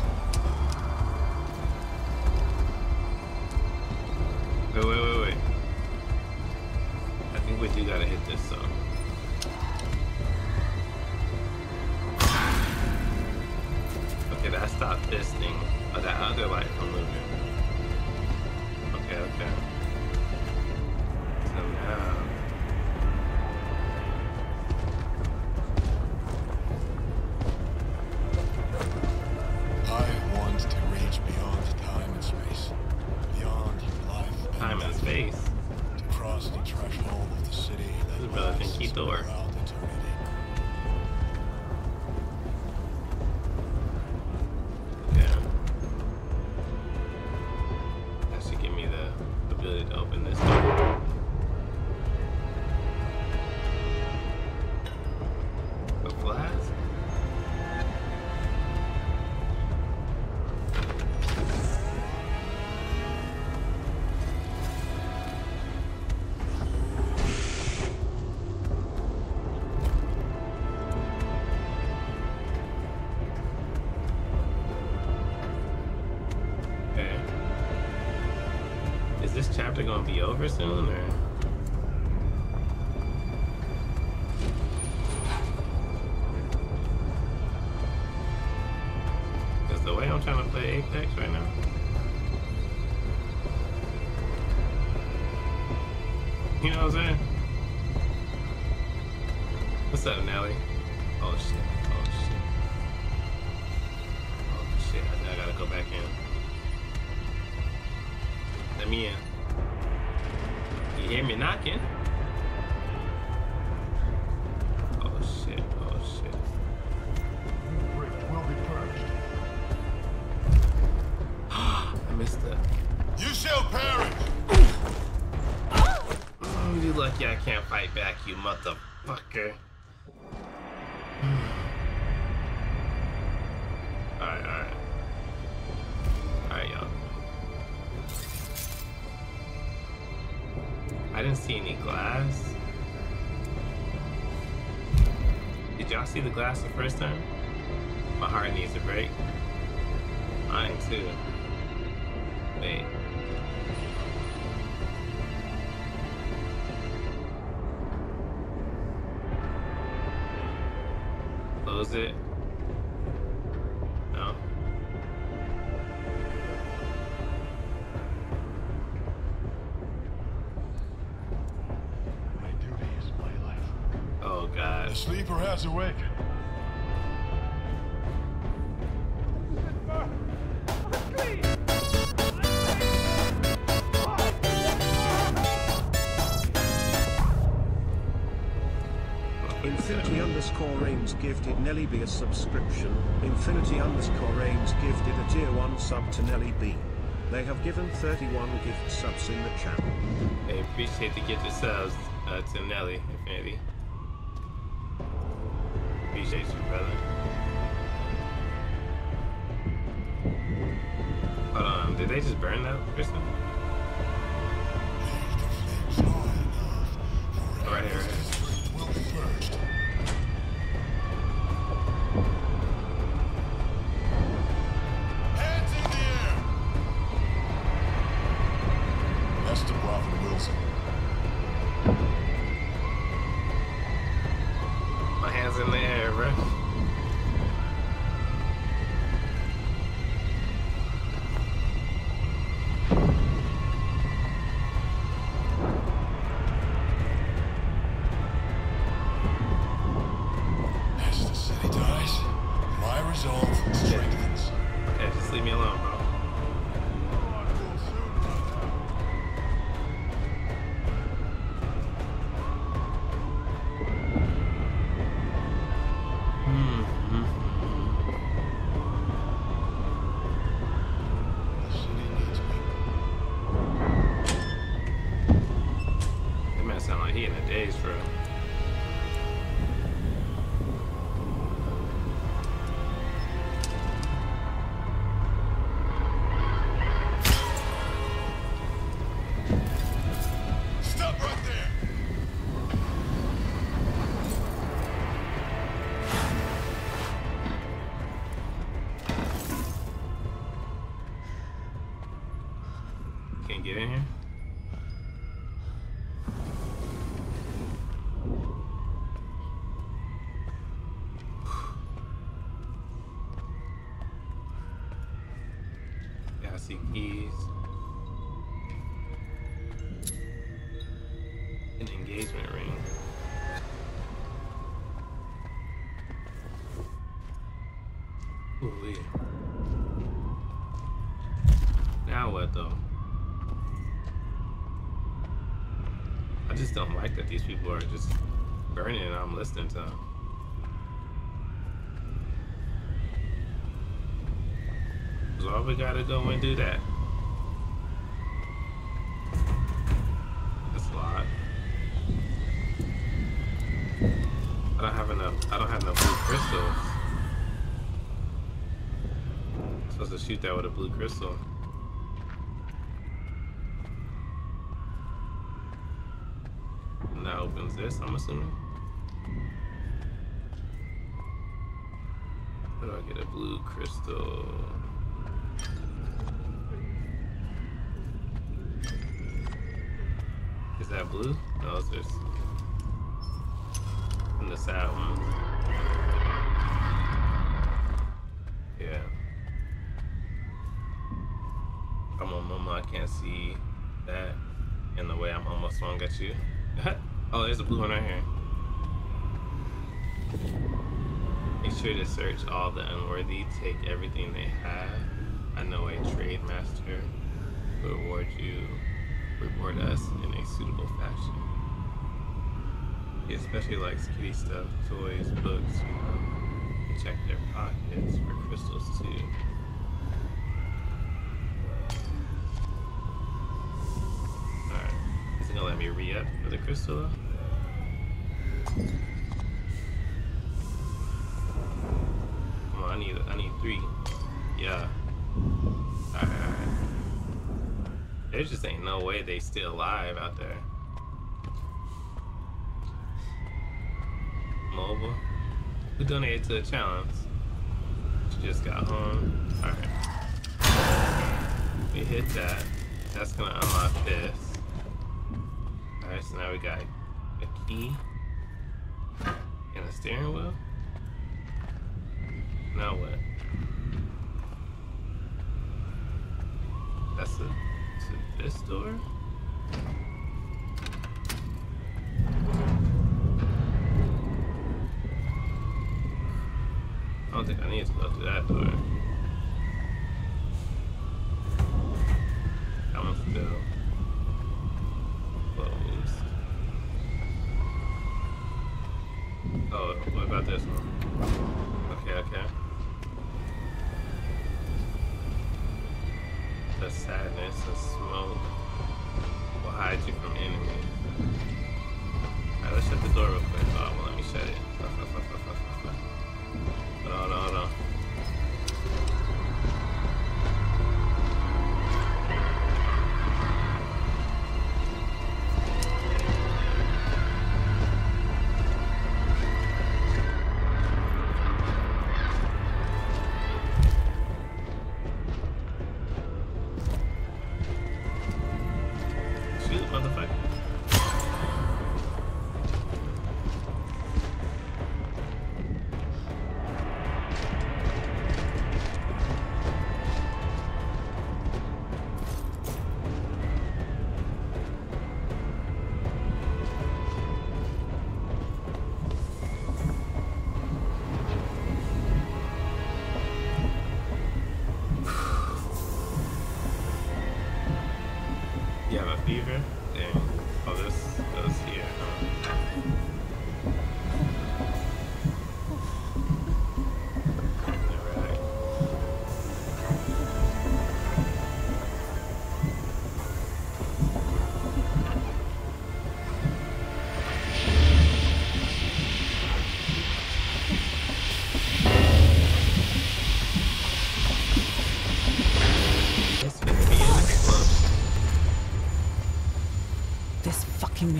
Over soon, or? Because the way I'm trying to play Apex right now. You know what I'm saying? What's up, Nelly? Oh shit. Oh shit. Oh shit. I gotta go back in. Let me in. Me knocking? Oh shit. Oh shit. will be purged. I missed it. You shall perish! Oh, you lucky I can't fight back, you motherfucker. Y'all see the glass the first time? My heart needs a break. Mine too. Gifted a subscription. Infinity underscore Reigns gifted a tier 1 sub to Nelly B. They have given 31 gift subs in the channel. Hey, appreciate the gift subs uh, to Nelly, Infinity. Appreciate you, brother. Hold on, did they just burn that Can't get in here. These people are just burning and I'm listening to them. So we gotta go and do that. That's a lot. I don't have enough. I don't have enough blue crystals. I'm supposed to shoot that with a blue crystal. And this, I'm assuming. How do I get a blue crystal? Is that blue? No, it's just from the sad one. Yeah. I'm on Momo, I can't see that in the way I'm almost swung at you. [laughs] oh, there's a blue one right here. Make sure to search all the unworthy, take everything they have. I know a trade master will reward you, reward us in a suitable fashion. He especially likes kitty stuff, toys, books, you know. You check their pockets for crystals too. Alright. Is it gonna let me re-up for the crystal? Still alive out there. Mobile. Who donated to the challenge? She just got home. Alright. We hit that. That's gonna unlock this. Alright, so now we got a key and a steering wheel. Now what? That's a, to this door?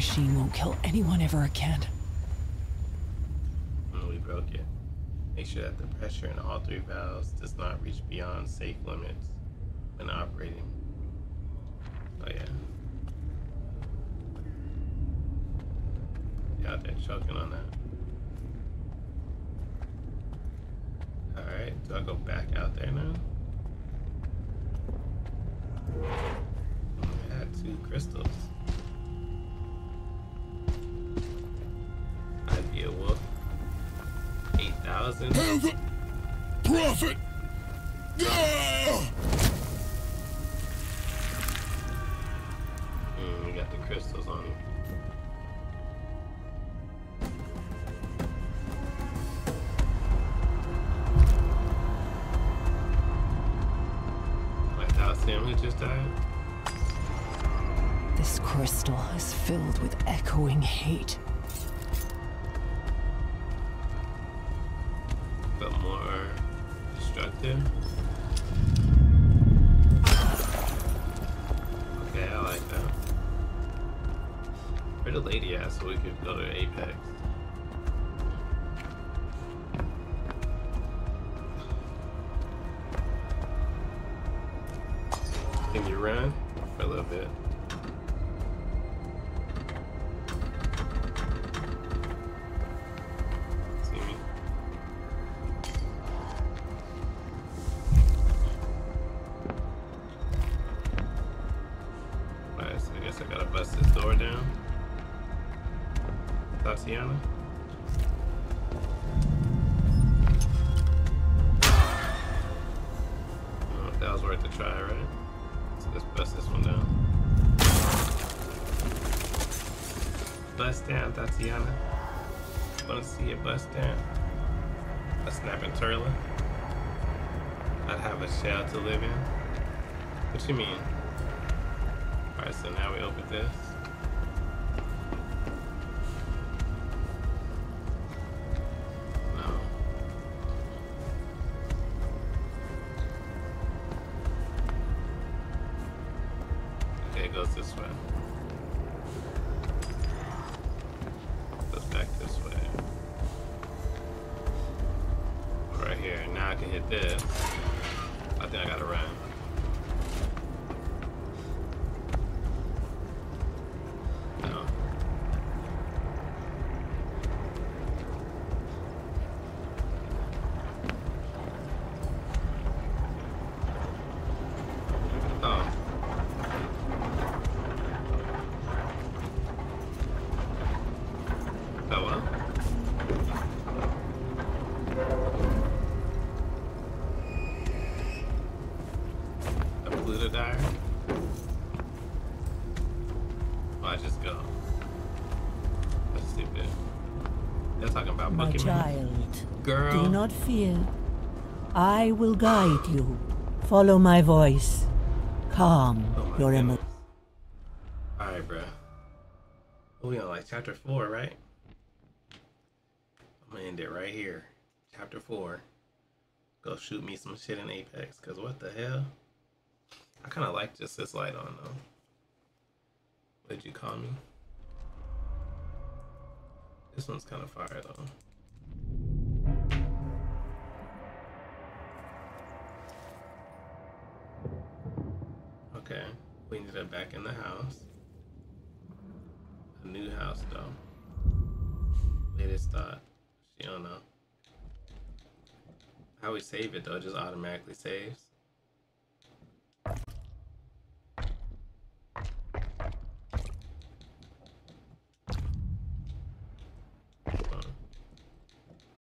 Machine won't kill anyone ever again. We broke it. Make sure that the pressure in all three valves does not reach beyond safe limits when operating. Oh yeah. Yeah, they're choking on that. Alright, do I go back out there now? I had two crystals. Buzzing. Hail the prophet! Ah! Mm, we got the crystals on him. Like that's him who just died. This crystal is filled with echoing hate. We could go to Apex? Can you run for a little bit? Bust down? A snapping turtle. I'd have a shell to live in. What you mean? Alright, so now we open this. Not fear. I will guide you. Follow my voice. Calm Oh your emotions. Alright, bruh. We on like chapter four, right? I'm gonna end it right here. Chapter four. Go shoot me some shit in Apex, cause what the hell? I kinda like just this light on though. What'd you call me? This one's kinda fire though. Back in the house. A new house though. Latest thought. She don't know. How we save it though, it just automatically saves.